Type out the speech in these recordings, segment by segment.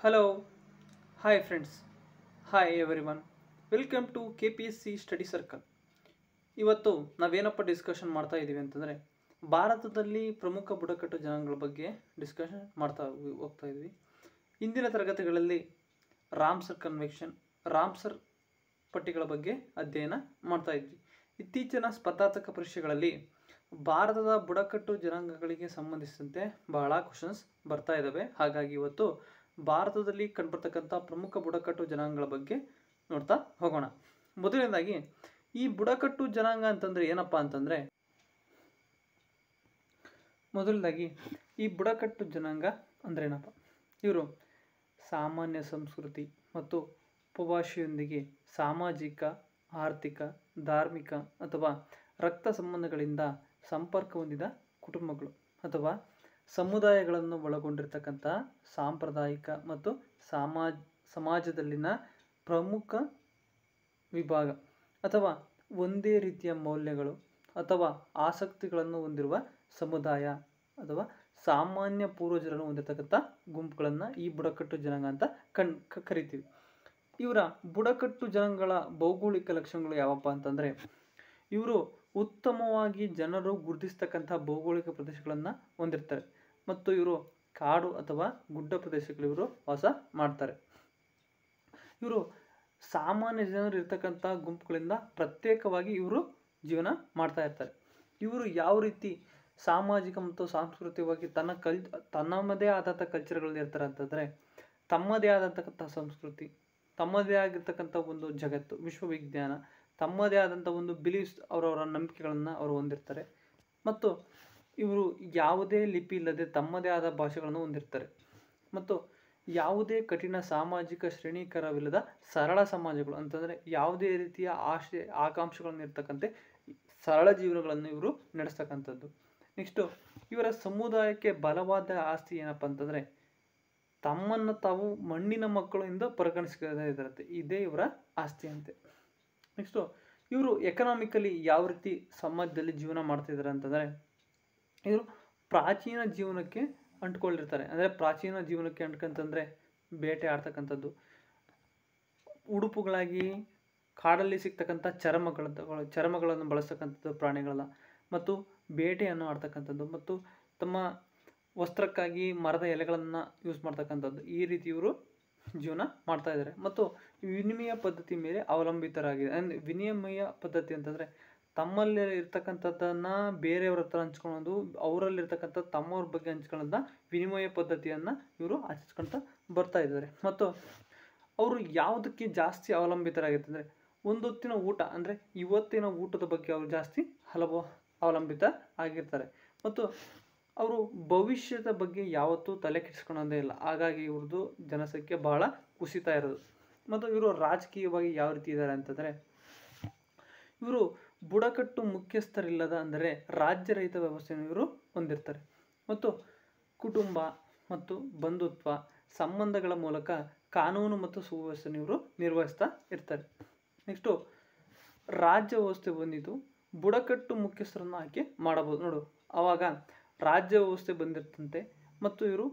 Hello hi friends hi everyone welcome to K P S C study circle ಇವತ್ತು ನಾವೇನಪ್ಪ discussion ಮಾಡ್ತಾ ಇದ್ದೀವಿ ಅಂತಂದರೆ, ಭಾರತದಲ್ಲಿ ಪ್ರಮುಖ ಬುಡಕಟ್ಟು ಜನಾಂಗಗಳ ಬಗ್ಗೆ ಡಿಸ್ಕಷನ್ ಮಾಡ್ತಾ ಹೋಗ್ತಾ ಇದ್ವಿ. ಇಂದಿನ ತರಗತಿಗಳಲ್ಲಿ ರಾಮ್ಸರ್ ಕನ್ವೆಕ್ಷನ್ ರಾಮ್ಸರ್ ಪಟ್ಟಿಗಳ ಬಗ್ಗೆ ಅಧ್ಯಯನ ಮಾಡ್ತಾ ಇದ್ವಿ. ಇತ್ತೀಚಿನ ಸ್ಪರ್ಧಾತ್ಮಕ ಪರೀಕ್ಷೆಗಳಲ್ಲಿ ಭಾರತದ ಬುಡಕಟ್ಟು ಜನಾಂಗಗಳಿಗೆ ಸಂಬಂಧಿಸಿದಂತೆ ಬಹಳ ಕ್ವಶನ್ಸ್ ಬರ್ತಾ ಇದ್ದಾವೆ ಹಾಗಾಗಿ ಇವತ್ತು ಭಾರತದಲ್ಲಿ ಕಂಡುಬರ್ತಕ್ಕಂಥ ಪ್ರಮುಖ ಬುಡಕಟ್ಟು ಜನಾಂಗಗಳ ಬಗ್ಗೆ ನೋಡ್ತಾ ಹೋಗೋಣ. ಮೊದಲನೇದಾಗಿ, ಈ ಬುಡಕಟ್ಟು ಜನಾಂಗ ಅಂತಂದ್ರೆ ಏನಪ್ಪ ಅಂತಂದ್ರೆ, ಮೊದಲನೇದಾಗಿ ಈ ಬುಡಕಟ್ಟು ಜನಾಂಗ ಅಂದ್ರೆ ಏನಪ್ಪ? ಇವರು ಸಾಮಾನ್ಯ ಸಂಸ್ಕೃತಿ ಮತ್ತು ಉಪಭಾಷೆಯೊಂದಿಗೆ ಸಾಮಾಜಿಕ, ಆರ್ಥಿಕ, ಧಾರ್ಮಿಕ ಅಥವಾ ರಕ್ತ ಸಂಬಂಧಗಳಿಂದ ಸಂಪರ್ಕ ಹೊಂದಿದ ಕುಟುಂಬಗಳು ಅಥವಾ ಸಮುದಾಯಗಳನ್ನು ಒಳಗೊಂಡಿರ್ತಕ್ಕಂಥ ಸಾಂಪ್ರದಾಯಿಕ ಮತ್ತು ಸಮಾಜ ಸಮಾಜದಲ್ಲಿನ ಪ್ರಮುಖ ವಿಭಾಗ ಅಥವಾ ಒಂದೇ ರೀತಿಯ ಮೌಲ್ಯಗಳು ಅಥವಾ ಆಸಕ್ತಿಗಳನ್ನು ಹೊಂದಿರುವ ಸಮುದಾಯ ಅಥವಾ ಸಾಮಾನ್ಯ ಪೂರ್ವಜರನ್ನು ಹೊಂದಿರತಕ್ಕಂಥ ಗುಂಪುಗಳನ್ನು ಈ ಬುಡಕಟ್ಟು ಜನಾಂಗ ಅಂತ ಕಣ್ ಕರಿತೀವಿ. ಇವರ ಬುಡಕಟ್ಟು ಜನಾಂಗಗಳ ಭೌಗೋಳಿಕ ಲಕ್ಷಣಗಳು ಯಾವಪ್ಪ ಅಂತಂದರೆ ಇವರು ಉತ್ತಮವಾಗಿ ಜನರು ಗುರುತಿಸ್ತಕ್ಕಂಥ ಭೌಗೋಳಿಕ ಪ್ರದೇಶಗಳನ್ನು ಹೊಂದಿರ್ತಾರೆ. ಮತ್ತು ಇವರು ಕಾಡು ಅಥವಾ ಗುಡ್ಡ ಪ್ರದೇಶಗಳು ಇವರು ವಾಸ ಮಾಡ್ತಾರೆ. ಇವರು ಸಾಮಾನ್ಯ ಜನರು ಇರ್ತಕ್ಕಂಥ ಗುಂಪುಗಳಿಂದ ಪ್ರತ್ಯೇಕವಾಗಿ ಇವರು ಜೀವನ ಮಾಡ್ತಾ ಇರ್ತಾರೆ. ಇವರು ಯಾವ ರೀತಿ ಸಾಮಾಜಿಕ ಮತ್ತು ಸಾಂಸ್ಕೃತಿಕವಾಗಿ ತನ್ನ ಕಲ್, ತನ್ನದೇ ಆದಂಥ ಕಲ್ಚರ್ಗಳಲ್ಲಿ ಇರ್ತಾರೆ ಅಂತಂದರೆ, ತಮ್ಮದೇ ಆದಂತಕ್ಕಂಥ ಸಂಸ್ಕೃತಿ, ತಮ್ಮದೇ ಆಗಿರ್ತಕ್ಕಂಥ ಒಂದು ಜಗತ್ತು, ವಿಶ್ವವಿಜ್ಞಾನ, ತಮ್ಮದೇ ಆದಂಥ ಒಂದು ಬಿಲೀಫ್ಸ್ ಅವರವರ ನಂಬಿಕೆಗಳನ್ನು ಅವರು ಹೊಂದಿರ್ತಾರೆ. ಮತ್ತು ಇವರು ಯಾವುದೇ ಲಿಪಿ ಇಲ್ಲದೆ ತಮ್ಮದೇ ಆದ ಭಾಷೆಗಳನ್ನು ಹೊಂದಿರ್ತಾರೆ. ಮತ್ತು ಯಾವುದೇ ಕಠಿಣ ಸಾಮಾಜಿಕ ಶ್ರೇಣೀಕರವಿಲ್ಲದ ಸರಳ ಸಮಾಜಗಳು, ಅಂತಂದರೆ ಯಾವುದೇ ರೀತಿಯ ಆಶೆ, ಆಕಾಂಕ್ಷೆಗಳನ್ನು ಇರ್ತಕ್ಕಂತೆ ಸರಳ ಜೀವನಗಳನ್ನು ಇವರು ನಡೆಸ್ತಕ್ಕಂಥದ್ದು. ನೆಕ್ಸ್ಟು ಇವರ ಸಮುದಾಯಕ್ಕೆ ಬಲವಾದ ಆಸ್ತಿ ಏನಪ್ಪ ಅಂತಂದರೆ ತಮ್ಮನ್ನು ತಾವು ಮಣ್ಣಿನ ಮಕ್ಕಳು ಎಂದು ಪರಿಗಣಿಸಿರುತ್ತೆ ಇದೇ ಇವರ ಆಸ್ತಿ ಅಂತೆ. ನೆಕ್ಸ್ಟು ಇವರು ಎಕನಾಮಿಕಲಿ ಯಾವ ರೀತಿ ಸಮಾಜದಲ್ಲಿ ಜೀವನ ಮಾಡ್ತಿದ್ದಾರೆ ಅಂತಂದರೆ ಇವರು ಪ್ರಾಚೀನ ಜೀವನಕ್ಕೆ ಅಂಟ್ಕೊಂಡಿರ್ತಾರೆ. ಅಂದರೆ ಪ್ರಾಚೀನ ಜೀವನಕ್ಕೆ ಅಂಟ್ಕಂತಂದರೆ ಬೇಟೆ ಆಡ್ತಕ್ಕಂಥದ್ದು, ಉಡುಪುಗಳಾಗಿ ಕಾಡಲ್ಲಿ ಸಿಗ್ತಕ್ಕಂಥ ಚರ್ಮಗಳ ಚರ್ಮಗಳನ್ನು ಬಳಸ್ತಕ್ಕಂಥದ್ದು ಪ್ರಾಣಿಗಳನ್ನ ಮತ್ತು ಬೇಟೆಯನ್ನು ಆಡ್ತಕ್ಕಂಥದ್ದು, ಮತ್ತು ತಮ್ಮ ವಸ್ತ್ರಕ್ಕಾಗಿ ಮರದ ಎಲೆಗಳನ್ನು ಯೂಸ್ ಮಾಡ್ತಕ್ಕಂಥದ್ದು. ಈ ರೀತಿ ಇವರು ಜೀವನ ಮಾಡ್ತಾ ಇದ್ದಾರೆ ಮತ್ತು ವಿನಿಮಯ ಪದ್ಧತಿ ಮೇಲೆ ಅವಲಂಬಿತರಾಗಿದೆ ಅಂದರೆ ವಿನಿಮಯ ಪದ್ಧತಿ ಅಂತಂದರೆ ತಮ್ಮಲ್ಲಿ ಇರ್ತಕ್ಕಂಥದ್ದನ್ನು ಬೇರೆಯವ್ರ ಹತ್ರ ಹಂಚ್ಕೊಳ್ಳೋದು, ಅವರಲ್ಲಿರ್ತಕ್ಕಂಥ ತಮ್ಮವ್ರ ಬಗ್ಗೆ ಹಂಚ್ಕೊಳ್ಳೋದನ್ನ ವಿನಿಮಯ ಪದ್ಧತಿಯನ್ನು ಇವರು ಆಚರಿಸ್ಕೊಳ್ತಾ ಬರ್ತಾ ಇದ್ದಾರೆ. ಮತ್ತು ಅವರು ಯಾವುದಕ್ಕೆ ಜಾಸ್ತಿ ಅವಲಂಬಿತರಾಗಿತ್ತಂದ್ರೆ ಒಂದು ಹೊತ್ತಿನ ಊಟ ಅಂದರೆ ಇವತ್ತಿನ ಊಟದ ಬಗ್ಗೆ ಅವರು ಜಾಸ್ತಿ ಹಲವು ಅವಲಂಬಿತ ಆಗಿರ್ತಾರೆ. ಮತ್ತು ಅವರು ಭವಿಷ್ಯದ ಬಗ್ಗೆ ಯಾವತ್ತೂ ತಲೆ ಕೆಡಿಸ್ಕೊಳ್ಳೋದೇ ಇಲ್ಲ. ಹಾಗಾಗಿ ಇವ್ರದ್ದು ಜನಸಂಖ್ಯೆ ಬಹಳ ಕುಸಿತಾ ಇರೋದು. ಮತ್ತು ಇವರು ರಾಜಕೀಯವಾಗಿ ಯಾವ ರೀತಿ ಇದ್ದಾರೆ ಅಂತಂದರೆ ಇವರು ಬುಡಕಟ್ಟು ಮುಖ್ಯಸ್ಥರಿಲ್ಲದ ಅಂದರೆ ರಾಜ್ಯರಹಿತ ವ್ಯವಸ್ಥೆಯನ್ನು ಇವರು ಹೊಂದಿರ್ತಾರೆ. ಮತ್ತು ಕುಟುಂಬ ಮತ್ತು ಬಂಧುತ್ವ ಸಂಬಂಧಗಳ ಮೂಲಕ ಕಾನೂನು ಮತ್ತು ಸುವ್ಯವಸ್ಥೆಯನ್ನು ಇವರು ನಿರ್ವಹಿಸ್ತಾ ಇರ್ತಾರೆ. ನೆಕ್ಸ್ಟು, ರಾಜ್ಯ ವ್ಯವಸ್ಥೆ ಬಂದಿದ್ದು ಬುಡಕಟ್ಟು ಮುಖ್ಯಸ್ಥರನ್ನು ಆಯ್ಕೆ ಮಾಡಬಹುದು ನೋಡು, ಆವಾಗ ರಾಜ್ಯ ವ್ಯವಸ್ಥೆ ಬಂದಿರ್ತಂತೆ ಮತ್ತು ಇವರು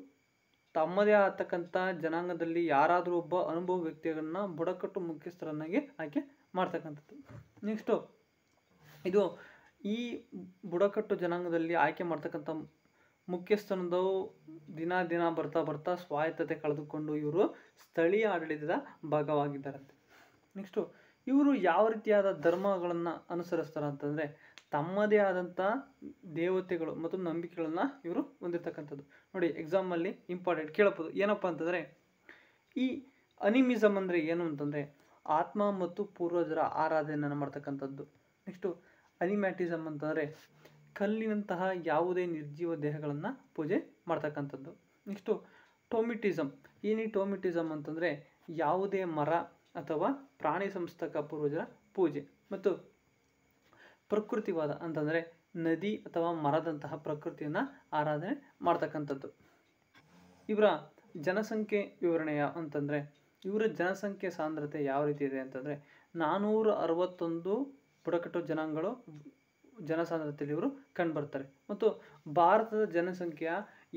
ತಮ್ಮದೇ ಆಗ್ತಕ್ಕಂಥ ಜನಾಂಗದಲ್ಲಿ ಯಾರಾದರೂ ಒಬ್ಬ ಅನುಭವ ವ್ಯಕ್ತಿಗಳನ್ನ ಬುಡಕಟ್ಟು ಮುಖ್ಯಸ್ಥರನ್ನಾಗಿ ಆಯ್ಕೆ ಮಾಡ್ತಕ್ಕಂಥದ್ದು. ನೆಕ್ಸ್ಟು ಇದು ಈ ಬುಡಕಟ್ಟು ಜನಾಂಗದಲ್ಲಿ ಆಯ್ಕೆ ಮಾಡ್ತಕ್ಕಂಥ ಮುಖ್ಯಸ್ಥನದವು ದಿನ ದಿನ ಬರ್ತಾ ಬರ್ತಾ ಸ್ವಾಯತ್ತತೆ ಕಳೆದುಕೊಂಡು ಇವರು ಸ್ಥಳೀಯ ಆಡಳಿತದ ಭಾಗವಾಗಿದ್ದಾರಂತೆ. ನೆಕ್ಸ್ಟು ಇವರು ಯಾವ ರೀತಿಯಾದ ಧರ್ಮಗಳನ್ನು ಅನುಸರಿಸ್ತಾರೆ ಅಂತಂದರೆ ತಮ್ಮದೇ ಆದಂಥ ದೇವತೆಗಳು ಮತ್ತು ನಂಬಿಕೆಗಳನ್ನು ಇವರು ಹೊಂದಿರ್ತಕ್ಕಂಥದ್ದು. ನೋಡಿ ಎಕ್ಸಾಮಲ್ಲಿ ಇಂಪಾರ್ಟೆಂಟ್ ಕೇಳಬಹುದು. ಏನಪ್ಪ ಅಂತಂದರೆ ಈ ಅನಿಮಿಸಮ್ ಅಂದರೆ ಏನು ಅಂತಂದರೆ ಆತ್ಮ ಮತ್ತು ಪೂರ್ವಜರ ಆರಾಧನೆಯನ್ನು ಮಾಡ್ತಕ್ಕಂಥದ್ದು. ನೆಕ್ಸ್ಟು ಅನಿಮ್ಯಾಟಿಸಮ್ ಅಂತಂದರೆ ಕಲ್ಲಿನಂತಹ ಯಾವುದೇ ನಿರ್ಜೀವ ದೇಹಗಳನ್ನು ಪೂಜೆ ಮಾಡ್ತಕ್ಕಂಥದ್ದು. ನೆಕ್ಸ್ಟು ಟೋಮಿಟಿಸಮ್ ಏನಿ ಟೋಮಿಟಿಸಮ್ ಅಂತಂದರೆ ಯಾವುದೇ ಮರ ಅಥವಾ ಪ್ರಾಣಿ ಸಂಸ್ಥಕ ಪೂರ್ವಜರ ಪೂಜೆ. ಮತ್ತು ಪ್ರಕೃತಿವಾದ ಅಂತಂದರೆ ನದಿ ಅಥವಾ ಮರದಂತಹ ಪ್ರಕೃತಿಯನ್ನು ಆರಾಧನೆ ಮಾಡ್ತಕ್ಕಂಥದ್ದು. ಇವರ ಜನಸಂಖ್ಯೆ ವಿವರಣೆಯ ಅಂತಂದರೆ ಇವರ ಜನಸಂಖ್ಯೆ ಸಾಂದ್ರತೆ ಯಾವ ರೀತಿ ಇದೆ ಅಂತಂದರೆ ನಾನ್ನೂರ ಅರವತ್ತೊಂದು ಬುಡಕಟ್ಟು ಜನಾಂಗಗಳು ಜನಸಾಂದ್ರತೆಯಲ್ಲಿ ಇವರು ಕಂಡುಬರ್ತಾರೆ. ಮತ್ತು ಭಾರತದ ಜನಸಂಖ್ಯೆಯ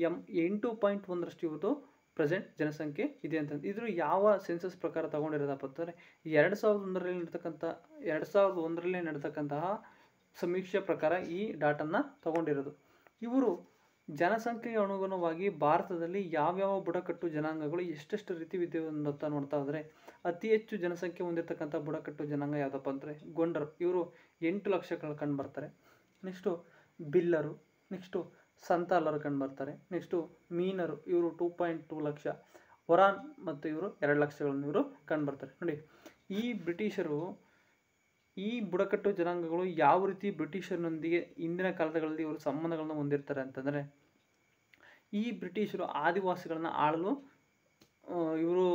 ಎಂ ಎಂಟು ಪಾಯಿಂಟ್ ಒಂದರಷ್ಟು ಇವತ್ತು ಪ್ರೆಸೆಂಟ್ ಜನಸಂಖ್ಯೆ ಇದೆ ಅಂತ ಇದ್ರ ಯಾವ ಸೆನ್ಸಸ್ ಪ್ರಕಾರ ತಗೊಂಡಿರೋದಪ್ಪ ಅಂತಂದರೆ ಎರಡು ಸಾವಿರದ ಒಂದರಲ್ಲಿ ನಡ್ತಕ್ಕಂಥ, ಎರಡು ಸಾವಿರದ ಒಂದರಲ್ಲಿ ನಡೆತಕ್ಕಂತಹ ಸಮೀಕ್ಷೆ ಪ್ರಕಾರ ಈ ಡಾಟನ್ನು ತಗೊಂಡಿರೋದು. ಇವರು ಜನಸಂಖ್ಯೆಗೆ ಅನುಗುಣವಾಗಿ ಭಾರತದಲ್ಲಿ ಯಾವ್ಯಾವ ಬುಡಕಟ್ಟು ಜನಾಂಗಗಳು ಎಷ್ಟೆಷ್ಟು ರೀತಿ ಅಂತ ನೋಡ್ತಾ ಇದ್ರೆ ಅತಿ ಹೆಚ್ಚು ಜನಸಂಖ್ಯೆ ಹೊಂದಿರತಕ್ಕಂಥ ಬುಡಕಟ್ಟು ಜನಾಂಗ ಯಾವುದಪ್ಪ ಅಂದರೆ ಗೊಂಡರು. ಇವರು ಎಂಟು ಲಕ್ಷಗಳು ಕಂಡು ಬರ್ತಾರೆ. ನೆಕ್ಸ್ಟು ಬಿಲ್ಲರು ನೆಕ್ಸ್ಟು ಸಂತಾಲರು ಕಂಡು ಬರ್ತಾರೆ. ನೆಕ್ಸ್ಟು ಮೀನರು, ಇವರು ಟೂ ಪಾಯಿಂಟ್ ಟೂ ಲಕ್ಷ. ಒರಾನ್ ಮತ್ತು ಇವರು ಎರಡು ಲಕ್ಷಗಳನ್ನು ಇವರು ಕಂಡು ಬರ್ತಾರೆ. ನೋಡಿ, ಈ ಬ್ರಿಟಿಷರು ಈ ಬುಡಕಟ್ಟು ಜನಾಂಗಗಳು ಯಾವ ರೀತಿ ಬ್ರಿಟಿಷರನೊಂದಿಗೆ ಇಂದಿನ ಕಾಲದಲ್ಲಿ ಇವರು ಸಂಬಂಧಗಳನ್ನು ಹೊಂದಿರ್ತಾರೆ ಅಂತಂದರೆ, ಈ ಬ್ರಿಟಿಷರು ಆದಿವಾಸಿಗಳನ್ನು ಆಳಲು ಇವರು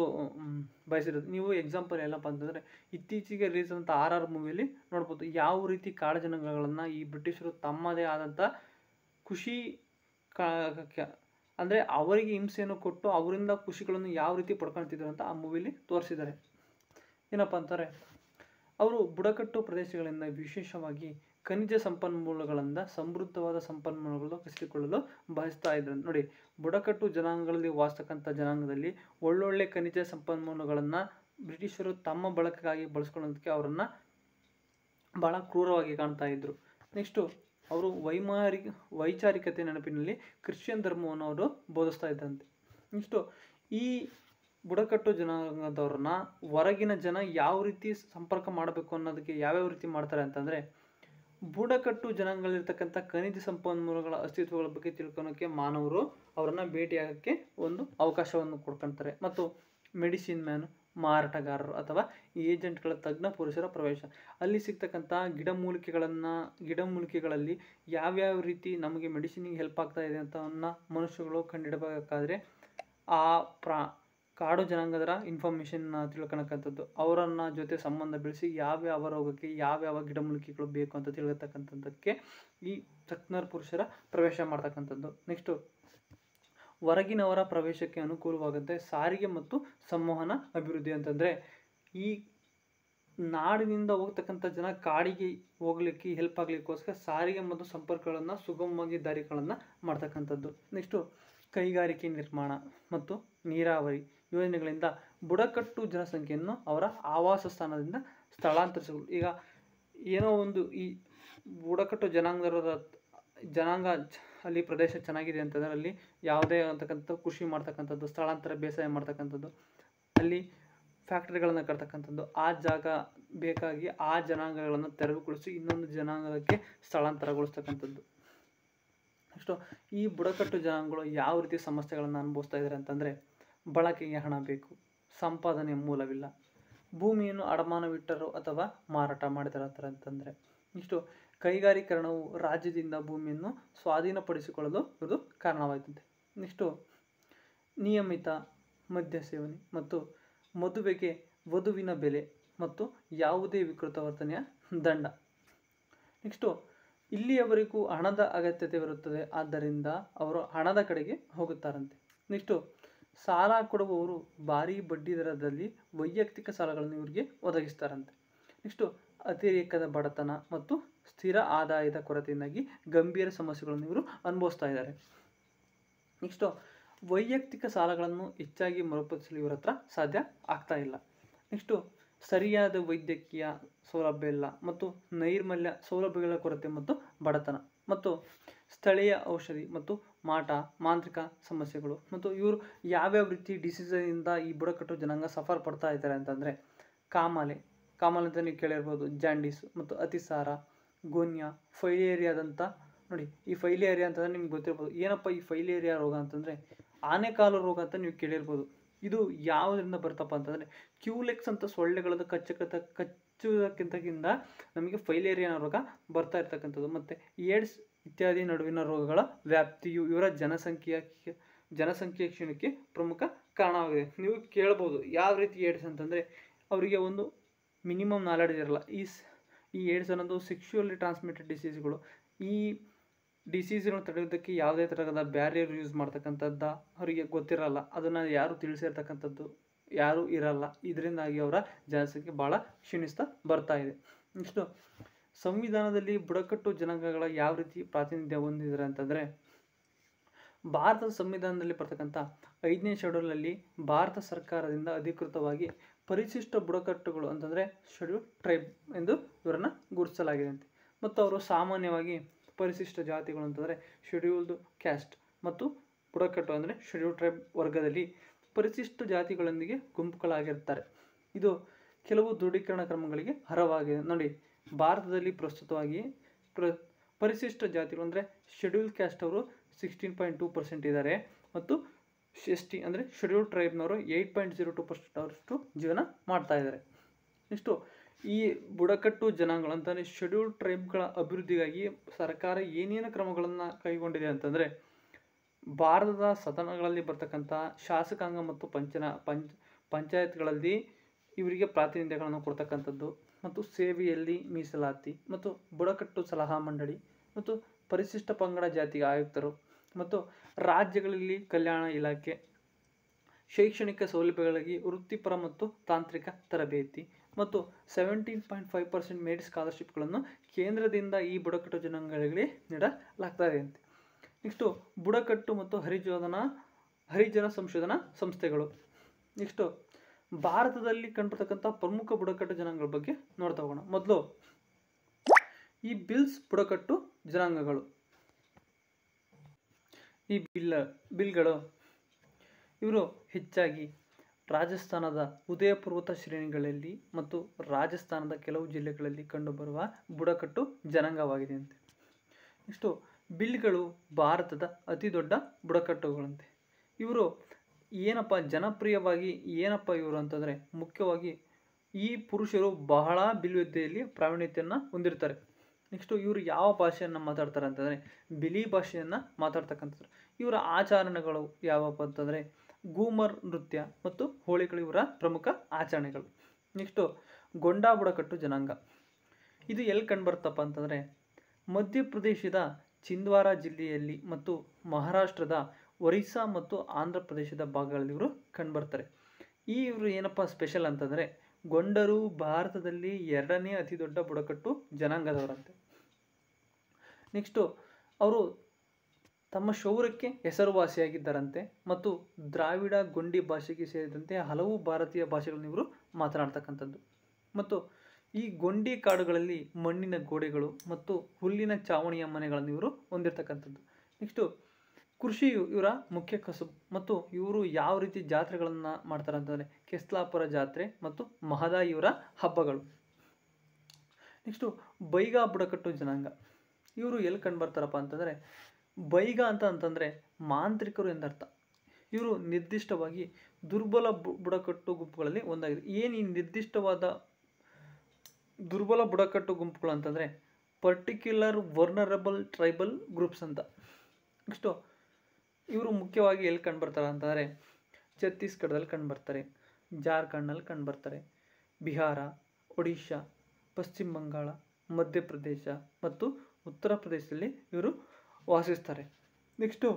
ಬಯಸಿರೋದು. ನೀವು ಎಕ್ಸಾಂಪಲ್ ಏನಪ್ಪ ಅಂತಂದರೆ, ಇತ್ತೀಚೆಗೆ ರಿಲೀಸ್ ಆದಂಥ ಆರ್ ಆರ್ ಮೂವಿಯಲ್ಲಿ ನೋಡ್ಬೋದು, ಯಾವ ರೀತಿ ಕಾಡು ಜನಾಂಗಗಳನ್ನು ಈ ಬ್ರಿಟಿಷರು ತಮ್ಮದೇ ಆದಂಥ ಖುಷಿ ಅಂದರೆ ಅವರಿಗೆ ಹಿಂಸೆಯನ್ನು ಕೊಟ್ಟು ಅವರಿಂದ ಖುಷಿಗಳನ್ನು ಯಾವ ರೀತಿ ಪಡ್ಕೊಳ್ತಿದ್ರು ಅಂತ ಆ ಮೂವಿಲಿ ತೋರಿಸಿದ್ದಾರೆ. ಏನಪ್ಪ ಅಂತಾರೆ ಅವರು ಬುಡಕಟ್ಟು ಪ್ರದೇಶಗಳಿಂದ ವಿಶೇಷವಾಗಿ ಖನಿಜ ಸಂಪನ್ಮೂಲಗಳಿಂದ ಸಮೃದ್ಧವಾದ ಸಂಪನ್ಮೂಲಗಳು ಕಸಿದುಕೊಳ್ಳಲು ಬಯಸ್ತಾ ಇದ್ರು ನೋಡಿ, ಬುಡಕಟ್ಟು ಜನಾಂಗಗಳಲ್ಲಿ ವಾಸ್ತಕ್ಕಂಥ ಜನಾಂಗದಲ್ಲಿ ಒಳ್ಳೊಳ್ಳೆ ಖನಿಜ ಸಂಪನ್ಮೂಲಗಳನ್ನು ಬ್ರಿಟಿಷರು ತಮ್ಮ ಬಳಕೆಗಾಗಿ ಬಳಸ್ಕೊಳ್ಳೋದಕ್ಕೆ ಅವರನ್ನು ಭಾಳ ಕ್ರೂರವಾಗಿ ಕಾಣ್ತಾ ಇದ್ರು. ನೆಕ್ಸ್ಟು, ಅವರು ವೈಮಾರಿ, ವೈಚಾರಿಕತೆ ನೆನಪಿನಲ್ಲಿ ಕ್ರಿಶ್ಚಿಯನ್ ಧರ್ಮವನ್ನು ಅವರು ಬೋಧಿಸ್ತಾ ಇದ್ದಂತೆ ನೆಕ್ಸ್ಟು, ಈ ಬುಡಕಟ್ಟು ಜನಾಂಗದವ್ರನ್ನ ಹೊರಗಿನ ಜನ ಯಾವ ರೀತಿ ಸಂಪರ್ಕ ಮಾಡಬೇಕು ಅನ್ನೋದಕ್ಕೆ ಯಾವ್ಯಾವ ರೀತಿ ಮಾಡ್ತಾರೆ ಅಂತಂದರೆ, ಬುಡಕಟ್ಟು ಜನಾಂಗದಲ್ಲಿರ್ತಕ್ಕಂಥ ಖನಿಜ ಸಂಪನ್ಮೂಲಗಳ ಅಸ್ತಿತ್ವಗಳ ಬಗ್ಗೆ ತಿಳ್ಕೊಳೋಕ್ಕೆ ಮಾನವರು ಅವರನ್ನು ಭೇಟಿಯಾಗೋಕ್ಕೆ ಒಂದು ಅವಕಾಶವನ್ನು ಕೊಡ್ಕೊಳ್ತಾರೆ ಮತ್ತು ಮೆಡಿಸಿನ್ ಮ್ಯಾನ್, ಮಾರಾಟಗಾರರು ಅಥವಾ ಏಜೆಂಟ್ಗಳ ತಜ್ಞ ಪುರುಷರ ಪ್ರವೇಶ. ಅಲ್ಲಿ ಸಿಗ್ತಕ್ಕಂಥ ಗಿಡಮೂಲಿಕೆಗಳನ್ನು, ಗಿಡಮೂಲಿಕೆಗಳಲ್ಲಿ ಯಾವ್ಯಾವ ರೀತಿ ನಮಗೆ ಮೆಡಿಸಿನಿಗೆ ಹೆಲ್ಪ್ ಆಗ್ತಾ ಇದೆ ಅಂತ ಮನುಷ್ಯಗಳು ಕಂಡಿಡಬೇಕಾದ್ರೆ ಆ ಪ್ರಾ ಕಾಡು ಜನಾಂಗದರ ಇನ್ಫಾರ್ಮೇಷನ್ನ ತಿಳ್ಕೊಳಕ್ಕಂಥದ್ದು ಅವರನ್ನ ಜೊತೆ ಸಂಬಂಧ ಬೆಳೆಸಿ ಯಾವ್ಯಾವ ರೋಗಕ್ಕೆ ಯಾವ್ಯಾವ ಗಿಡಮೂಲಿಕೆಗಳು ಬೇಕು ಅಂತ ತಿಳ್ಕೊತಕ್ಕಂಥದ್ದಕ್ಕೆ ಈ ಸಕ್ನರ್ ಪುರುಷರ ಪ್ರವೇಶ ಮಾಡ್ತಕ್ಕಂಥದ್ದು. ನೆಕ್ಸ್ಟು ಹೊರಗಿನವರ ಪ್ರವೇಶಕ್ಕೆ ಅನುಕೂಲವಾಗುತ್ತೆ ಸಾರಿಗೆ ಮತ್ತು ಸಂವಹನ ಅಭಿವೃದ್ಧಿ ಅಂತಂದರೆ, ಈ ನಾಡಿನಿಂದ ಹೋಗ್ತಕ್ಕಂಥ ಜನ ಕಾಡಿಗೆ ಹೋಗ್ಲಿಕ್ಕೆ ಹೆಲ್ಪ್ ಆಗಲಿಕ್ಕೋಸ್ಕರ ಸಾರಿಗೆ ಮತ್ತು ಸಂಪರ್ಕಗಳನ್ನು ಸುಗಮವಾಗಿ ದಾರಿಗಳನ್ನು ಮಾಡ್ತಕ್ಕಂಥದ್ದು. ನೆಕ್ಸ್ಟು ಕೈಗಾರಿಕೆ ನಿರ್ಮಾಣ ಮತ್ತು ನೀರಾವರಿ. ಯೋಜನೆಗಳಿಂದ ಬುಡಕಟ್ಟು ಜನಸಂಖ್ಯೆಯನ್ನು ಅವರ ಆವಾಸ ಸ್ಥಾನದಿಂದ ಸ್ಥಳಾಂತರಿಸಬಹುದು. ಈಗ ಏನೋ ಒಂದು ಈ ಬುಡಕಟ್ಟು ಜನಾಂಗದ ಜನಾಂಗ ಅಲ್ಲಿ ಪ್ರದೇಶ ಚೆನ್ನಾಗಿದೆ ಅಂತಂದರೆ ಅಲ್ಲಿ ಯಾವುದೇ ಅಂತಕ್ಕಂಥ ಕೃಷಿ ಮಾಡ್ತಕ್ಕಂಥದ್ದು, ಸ್ಥಳಾಂತರ ಬೇಸಾಯ ಮಾಡ್ತಕ್ಕಂಥದ್ದು, ಅಲ್ಲಿ ಫ್ಯಾಕ್ಟ್ರಿಗಳನ್ನು ಕಟ್ತಕ್ಕಂಥದ್ದು, ಆ ಜಾಗ ಬೇಕಾಗಿ ಆ ಜನಾಂಗಗಳನ್ನು ತೆರವುಗೊಳಿಸಿ ಇನ್ನೊಂದು ಜನಾಂಗಕ್ಕೆ ಸ್ಥಳಾಂತರಗೊಳಿಸ್ತಕ್ಕಂಥದ್ದು. ನೆಕ್ಸ್ಟು ಈ ಬುಡಕಟ್ಟು ಜನಾಂಗಗಳು ಯಾವ ರೀತಿ ಸಮಸ್ಯೆಗಳನ್ನು ಅನುಭವಿಸ್ತಾ ಇದ್ದಾರೆ ಅಂತಂದರೆ ಬಳಕೆಗೆ ಹಣ ಬೇಕು. ಸಂಪಾದನೆ ಮೂಲವಿಲ್ಲ. ಭೂಮಿಯನ್ನು ಅಡಮಾನವಿಟ್ಟರು ಅಥವಾ ಮಾರಾಟ ಮಾಡಿದಾರೆ ಅಂತಂದರೆ ಇಷ್ಟು ಕೈಗಾರೀಕರಣವು ರಾಜ್ಯದಿಂದ ಭೂಮಿಯನ್ನು ಸ್ವಾಧೀನಪಡಿಸಿಕೊಳ್ಳಲು ಇದು ಕಾರಣವಾಯಿತಂತೆ. ನೆಕ್ಸ್ಟು ನಿಯಮಿತ ಮದ್ಯ ಸೇವನೆ ಮತ್ತು ಮದುವೆಗೆ ವಧುವಿನ ಬೆಲೆ ಮತ್ತು ಯಾವುದೇ ವಿಕೃತ ವರ್ತನೆಯ ದಂಡ. ನೆಕ್ಸ್ಟು ಇಲ್ಲಿಯವರೆಗೂ ಹಣದ ಅಗತ್ಯತೆ ಇರುತ್ತದೆ ಆದ್ದರಿಂದ ಅವರು ಹಣದ ಕಡೆಗೆ ಹೋಗುತ್ತಾರಂತೆ. ನೆಕ್ಸ್ಟು ಸಾಲ ಕೊಡುವವರು ಭಾರಿ ಬಡ್ಡಿ ದರದಲ್ಲಿ ವೈಯಕ್ತಿಕ ಸಾಲಗಳನ್ನು ಇವರಿಗೆ ಒದಗಿಸ್ತಾರಂತೆ. ನೆಕ್ಸ್ಟು ಅತಿರೇಕದ ಬಡತನ ಮತ್ತು ಸ್ಥಿರ ಆದಾಯದ ಕೊರತೆಯಿಂದಾಗಿ ಗಂಭೀರ ಸಮಸ್ಯೆಗಳನ್ನು ಇವರು ಅನುಭವಿಸ್ತಾ ಇದ್ದಾರೆ. ನೆಕ್ಸ್ಟು ವೈಯಕ್ತಿಕ ಸಾಲಗಳನ್ನು ಹೆಚ್ಚಾಗಿ ಮರುಪಾವತಿಸಲು ಇವರ ಹತ್ರ ಸಾಧ್ಯ ಆಗ್ತಾ ಇಲ್ಲ. ನೆಕ್ಸ್ಟು ಸರಿಯಾದ ವೈದ್ಯಕೀಯ ಸೌಲಭ್ಯ ಇಲ್ಲ ಮತ್ತು ನೈರ್ಮಲ್ಯ ಸೌಲಭ್ಯಗಳ ಕೊರತೆ ಮತ್ತು ಬಡತನ. ಮತ್ತು ಸ್ಥಳೀಯ ಔಷಧಿ ಮತ್ತು ಮಾಟ, ಮಾಂತ್ರಿಕ ಸಮಸ್ಯೆಗಳು ಮತ್ತು ಇವರು ಯಾವ್ಯಾವ ರೀತಿ ಡಿಸೀಸಿಂದ ಈ ಬುಡಕಟ್ಟು ಜನಾಂಗ ಸಫರ್ ಪಡ್ತಾ ಇದ್ದಾರೆ ಅಂತಂದರೆ ಕಾಮಾಲೆ. ಕಾಮಾಲೆ ಅಂತ ನೀವು ಕೇಳಿರ್ಬೋದು ಜಾಂಡೀಸ್ ಮತ್ತು ಅತಿಸಾರ, ಗೋನ್ಯ ಫೈಲೇರಿಯಾದಂಥ ನೋಡಿ, ಈ ಫೈಲೇರಿಯಾ ಅಂತಂದರೆ ನಿಮ್ಗೆ ಗೊತ್ತಿರ್ಬೋದು, ಏನಪ್ಪ ಈ ಫೈಲೇರಿಯಾ ರೋಗ ಅಂತಂದರೆ ಆನೆಕಾಲು ರೋಗ ಅಂತ ನೀವು ಕೇಳಿರ್ಬೋದು. ಇದು ಯಾವುದರಿಂದ ಬರ್ತಪ್ಪ ಅಂತಂದರೆ ಕ್ಯೂಲೆಕ್ಸ್ ಅಂತ ಸೊಳ್ಳೆಗಳದ್ದು ಕಚ್ಚಕತ್ತ ಕಚ್ಚುವುದಕ್ಕಿಂತಕ್ಕಿಂತ ನಮಗೆ ಫೈಲೇರಿಯಾ ರೋಗ ಬರ್ತಾ ಇರ್ತಕ್ಕಂಥದ್ದು. ಮತ್ತು ಏಡ್ಸ್ ಇತ್ಯಾದಿ ನಡುವಿನ ರೋಗಗಳ ವ್ಯಾಪ್ತಿಯು ಇವರ ಜನಸಂಖ್ಯೆಯ ಜನಸಂಖ್ಯೆ ಕ್ಷೀಣಕ್ಕೆ ಪ್ರಮುಖ ಕಾರಣವಾಗಿದೆ. ನೀವು ಕೇಳ್ಬೋದು ಯಾವ ರೀತಿ ಏಡ್ಸ್ ಅಂತಂದರೆ ಅವರಿಗೆ ಒಂದು ಮಿನಿಮಮ್ ನಾಲೆಡ್ಜ್ ಇರಲ್ಲ. ಈ ಈ ಏಡ್ಸ್ ಅನ್ನೋದು ಸೆಕ್ಷುವಲಿ ಟ್ರಾನ್ಸ್ಮಿಟೆಡ್ ಡಿಸೀಸ್ಗಳು ಈ ಡಿಸೀಸ್ಗಳನ್ನ ತಡೆಯೋದಕ್ಕೆ ಯಾವುದೇ ಥರದ ಬ್ಯಾರಿಯರ್ ಯೂಸ್ ಮಾಡ್ತಕ್ಕಂಥದ್ದು ಅವರಿಗೆ ಗೊತ್ತಿರಲ್ಲ. ಅದನ್ನು ಯಾರು ತಿಳಿಸಿರ್ತಕ್ಕಂಥದ್ದು? ಯಾರೂ ಇರಲ್ಲ. ಇದರಿಂದಾಗಿ ಅವರ ಜನಸಂಖ್ಯೆ ಭಾಳ ಕ್ಷೀಣಿಸ್ತಾ ಬರ್ತಾ ಇದೆ. ನೆಕ್ಸ್ಟು ಸಂವಿಧಾನದಲ್ಲಿ ಬುಡಕಟ್ಟು ಜನಾಂಗಗಳ ಯಾವ ರೀತಿ ಪ್ರಾತಿನಿಧ್ಯ ಹೊಂದಿದ್ದಾರೆ ಅಂತಂದರೆ, ಭಾರತದ ಸಂವಿಧಾನದಲ್ಲಿ ಬರ್ತಕ್ಕಂಥ ಐದನೇ ಶೆಡ್ಯೂಲಲ್ಲಿ ಭಾರತ ಸರ್ಕಾರದಿಂದ ಅಧಿಕೃತವಾಗಿ ಪರಿಶಿಷ್ಟ ಬುಡಕಟ್ಟುಗಳು ಅಂತಂದರೆ ಶೆಡ್ಯೂಲ್ ಟ್ರೈಬ್ ಎಂದು ಇವರನ್ನು ಗುರುತಿಸಲಾಗಿದೆ ಅಂತೆ ಮತ್ತು ಅವರು ಸಾಮಾನ್ಯವಾಗಿ ಪರಿಶಿಷ್ಟ ಜಾತಿಗಳು ಅಂತಂದರೆ ಶೆಡ್ಯೂಲ್ಡ್ ಕ್ಯಾಸ್ಟ್ ಮತ್ತು ಬುಡಕಟ್ಟು ಅಂದರೆ ಶೆಡ್ಯೂಲ್ ಟ್ರೈಬ್ ವರ್ಗದಲ್ಲಿ ಪರಿಶಿಷ್ಟ ಜಾತಿಗಳೊಂದಿಗೆ ಗುಂಪುಗಳಾಗಿರ್ತಾರೆ. ಇದು ಕೆಲವು ದೃಢೀಕರಣ ಕ್ರಮಗಳಿಗೆ ಅರ್ಹವಾಗಿದೆ. ನೋಡಿ, ಭಾರತದಲ್ಲಿ ಪ್ರಸ್ತುತವಾಗಿ ಪ್ರ, ಪರಿಶಿಷ್ಟ ಜಾತಿಗಳು ಅಂದರೆ ಶೆಡ್ಯೂಲ್ ಕ್ಯಾಸ್ಟ್ ಅವರು ಸಿಕ್ಸ್ಟೀನ್ ಪಾಯಿಂಟ್ ಟೂ ಪರ್ಸೆಂಟ್ ಇದ್ದಾರೆ ಮತ್ತು ಎಸ್ ಟಿ ಅಂದರೆ schedule ಟ್ರೈಬ್ನವರು eight point zero two percent ಅವರಷ್ಟು ಜೀವನ ಮಾಡ್ತಾ ಇದ್ದಾರೆ. ನೆಕ್ಸ್ಟು ಈ ಬುಡಕಟ್ಟು ಜನಾಂಗಗಳು ಅಂತಲೇ ಶೆಡ್ಯೂಲ್ ಟ್ರೈಬ್ಗಳ ಅಭಿವೃದ್ಧಿಗಾಗಿ ಸರ್ಕಾರ ಏನೇನು ಕ್ರಮಗಳನ್ನು ಕೈಗೊಂಡಿದೆ ಅಂತಂದರೆ ಭಾರತದ ಸದನಗಳಲ್ಲಿ ಬರ್ತಕ್ಕಂಥ ಶಾಸಕಾಂಗ ಮತ್ತು ಪಂಚನ ಪಂಚ ಪಂಚಾಯತ್ಗಳಲ್ಲಿ ಇವರಿಗೆ ಪ್ರಾತಿನಿಧ್ಯಗಳನ್ನು ಕೊಡ್ತಕ್ಕಂಥದ್ದು ಮತ್ತು ಸೇವೆಯಲ್ಲಿ ಮೀಸಲಾತಿ ಮತ್ತು ಬುಡಕಟ್ಟು ಸಲಹಾ ಮಂಡಳಿ ಮತ್ತು ಪರಿಶಿಷ್ಟ ಪಂಗಡ ಜಾತಿಗೆ ಆಯುಕ್ತರು ಮತ್ತು ರಾಜ್ಯಗಳಲ್ಲಿ ಕಲ್ಯಾಣ ಇಲಾಖೆ, ಶೈಕ್ಷಣಿಕ ಸೌಲಭ್ಯಗಳಿಗೆ ವೃತ್ತಿಪರ ಮತ್ತು ತಾಂತ್ರಿಕ ತರಬೇತಿ ಮತ್ತು seventeen point five percent made ಸ್ಕಾಲರ್ಶಿಪ್ಗಳನ್ನು ಕೇಂದ್ರದಿಂದ ಈ ಬುಡಕಟ್ಟು ಜನಾಂಗಗಳಿಗೆ ನೀಡಲಾಗ್ತಾ ಇದೆ ಅಂತೆ. ನೆಕ್ಸ್ಟು ಬುಡಕಟ್ಟು ಮತ್ತು ಹರಿಜೋಧನ, ಹರಿಜನ ಸಂಶೋಧನಾ ಸಂಸ್ಥೆಗಳು. ನೆಕ್ಸ್ಟು ಭಾರತದಲ್ಲಿ ಕಂಡ್ಬರ್ತಕ್ಕಂಥ ಪ್ರಮುಖ ಬುಡಕಟ್ಟು ಜನಾಂಗಗಳ ಬಗ್ಗೆ ನೋಡ್ತಾ ಹೋಗೋಣ. ಮೊದಲು ಈ ಬಿಲ್ಸ್ ಬುಡಕಟ್ಟು ಜನಾಂಗಗಳು. ಈ ಬಿಲ್ಲ ಬಿಲ್ಗಳು ಇವರು ಹೆಚ್ಚಾಗಿ ರಾಜಸ್ಥಾನದ ಉದಯಪೂರ್ವತ ಶ್ರೇಣಿಗಳಲ್ಲಿ ಮತ್ತು ರಾಜಸ್ಥಾನದ ಕೆಲವು ಜಿಲ್ಲೆಗಳಲ್ಲಿ ಕಂಡುಬರುವ ಬುಡಕಟ್ಟು ಜನಾಂಗವಾಗಿದೆ ಅಂತೆ. ನೆಕ್ಸ್ಟು ಬಿಲ್ಗಳು ಭಾರತದ ಅತಿ ದೊಡ್ಡ ಬುಡಕಟ್ಟುಗಳಂತೆ. ಇವರು ಏನಪ್ಪ ಜನಪ್ರಿಯವಾಗಿ, ಏನಪ್ಪ ಇವರು ಅಂತಂದರೆ ಮುಖ್ಯವಾಗಿ ಈ ಪುರುಷರು ಬಹಳ ಬಿಲ್ವಿದ್ಯೆಯಲ್ಲಿ ಪ್ರಾವೀಣ್ಯತೆಯನ್ನು ಹೊಂದಿರ್ತಾರೆ. ನೆಕ್ಸ್ಟು ಇವರು ಯಾವ ಭಾಷೆಯನ್ನು ಮಾತಾಡ್ತಾರೆ ಅಂತಂದರೆ ಬಿಲಿ ಭಾಷೆಯನ್ನು ಮಾತಾಡ್ತಕ್ಕಂಥದ್ದು ಇವರ ಆಚರಣೆಗಳು ಯಾವಪ್ಪ ಅಂತಂದರೆ ಗೂಮರ್ ನೃತ್ಯ ಮತ್ತು ಹೋಳಿಗಳು ಇವರ ಪ್ರಮುಖ ಆಚರಣೆಗಳು. ನೆಕ್ಸ್ಟು ಗೊಂಡಾ ಬುಡಕಟ್ಟು ಜನಾಂಗ. ಇದು ಎಲ್ಲಿ ಕಂಡುಬರ್ತಪ್ಪ ಅಂತಂದರೆ ಮಧ್ಯಪ್ರದೇಶದ ಚಿಂದ್ವಾರ ಜಿಲ್ಲೆಯಲ್ಲಿ ಮತ್ತು ಮಹಾರಾಷ್ಟ್ರದ ಒರಿಸ್ಸಾ ಮತ್ತು ಆಂಧ್ರ ಪ್ರದೇಶದ ಭಾಗಗಳಲ್ಲಿ ಇವರು ಕಂಡುಬರ್ತಾರೆ. ಈ ಇವರು ಏನಪ್ಪ ಸ್ಪೆಷಲ್ ಅಂತಂದರೆ ಗೊಂಡರು ಭಾರತದಲ್ಲಿ ಎರಡನೇ ಅತಿ ದೊಡ್ಡ ಬುಡಕಟ್ಟು ಜನಾಂಗದವರಂತೆ. ನೆಕ್ಸ್ಟು ಅವರು ತಮ್ಮ ಶೌರ್ಯಕ್ಕೆ ಹೆಸರುವಾಸಿಯಾಗಿದ್ದಾರಂತೆ ಮತ್ತು ದ್ರಾವಿಡ, ಗೊಂಡಿ ಭಾಷೆಗೆ ಸೇರಿದಂತೆ ಹಲವು ಭಾರತೀಯ ಭಾಷೆಗಳನ್ನು ಇವರು ಮಾತನಾಡ್ತಕ್ಕಂಥದ್ದು. ಮತ್ತು ಈ ಗೊಂಡಿ ಕಾಡುಗಳಲ್ಲಿ ಮಣ್ಣಿನ ಗೋಡೆಗಳು ಮತ್ತು ಹುಲ್ಲಿನ ಚಾವಣಿಯ ಮನೆಗಳನ್ನು ಇವರು ಹೊಂದಿರತಕ್ಕಂಥದ್ದು. ನೆಕ್ಸ್ಟು ಕೃಷಿಯು ಇವರ ಮುಖ್ಯ ಕಸುಬು ಮತ್ತು ಇವರು ಯಾವ ರೀತಿ ಜಾತ್ರೆಗಳನ್ನು ಮಾಡ್ತಾರೆ ಅಂತಂದರೆ ಕೆಸ್ಲಾಪುರ ಜಾತ್ರೆ ಮತ್ತು ಮಹದಾ ಇವರ ಹಬ್ಬಗಳು. ನೆಕ್ಸ್ಟು ಬೈಗ ಬುಡಕಟ್ಟು ಜನಾಂಗ. ಇವರು ಎಲ್ಲಿ ಕಂಡುಬರ್ತಾರಪ್ಪ ಅಂತಂದರೆ ಬೈಗ ಅಂತ ಅಂತಂದರೆ ಮಾಂತ್ರಿಕರು ಎಂದರ್ಥ ಇವರು ನಿರ್ದಿಷ್ಟವಾಗಿ ದುರ್ಬಲ ಬುಡಕಟ್ಟು ಗುಂಪುಗಳಲ್ಲಿ ಒಂದಾಗಿದೆ. ಏನು ಈ ನಿರ್ದಿಷ್ಟವಾದ ದುರ್ಬಲ ಬುಡಕಟ್ಟು ಗುಂಪುಗಳು ಅಂತಂದರೆ ಪರ್ಟಿಕ್ಯುಲರ್ ವರ್ನರಬಲ್ ಟ್ರೈಬಲ್ ಗ್ರೂಪ್ಸ್ ಅಂತ. ನೆಕ್ಸ್ಟು ಇವರು ಮುಖ್ಯವಾಗಿ ಎಲ್ಲಿ ಕಂಡುಬರ್ತಾರೆ ಅಂತಂದರೆ ಛತ್ತೀಸ್ಗಢದಲ್ಲಿ ಕಂಡುಬರ್ತಾರೆ, ಜಾರ್ಖಂಡ್ನಲ್ಲಿ ಕಂಡುಬರ್ತಾರೆ, ಬಿಹಾರ, ಒಡಿಶಾ, ಪಶ್ಚಿಮ ಬಂಗಾಳ, ಮಧ್ಯಪ್ರದೇಶ ಮತ್ತು ಉತ್ತರ ಪ್ರದೇಶದಲ್ಲಿ ಇವರು ವಾಸಿಸ್ತಾರೆ. ನೆಕ್ಸ್ಟು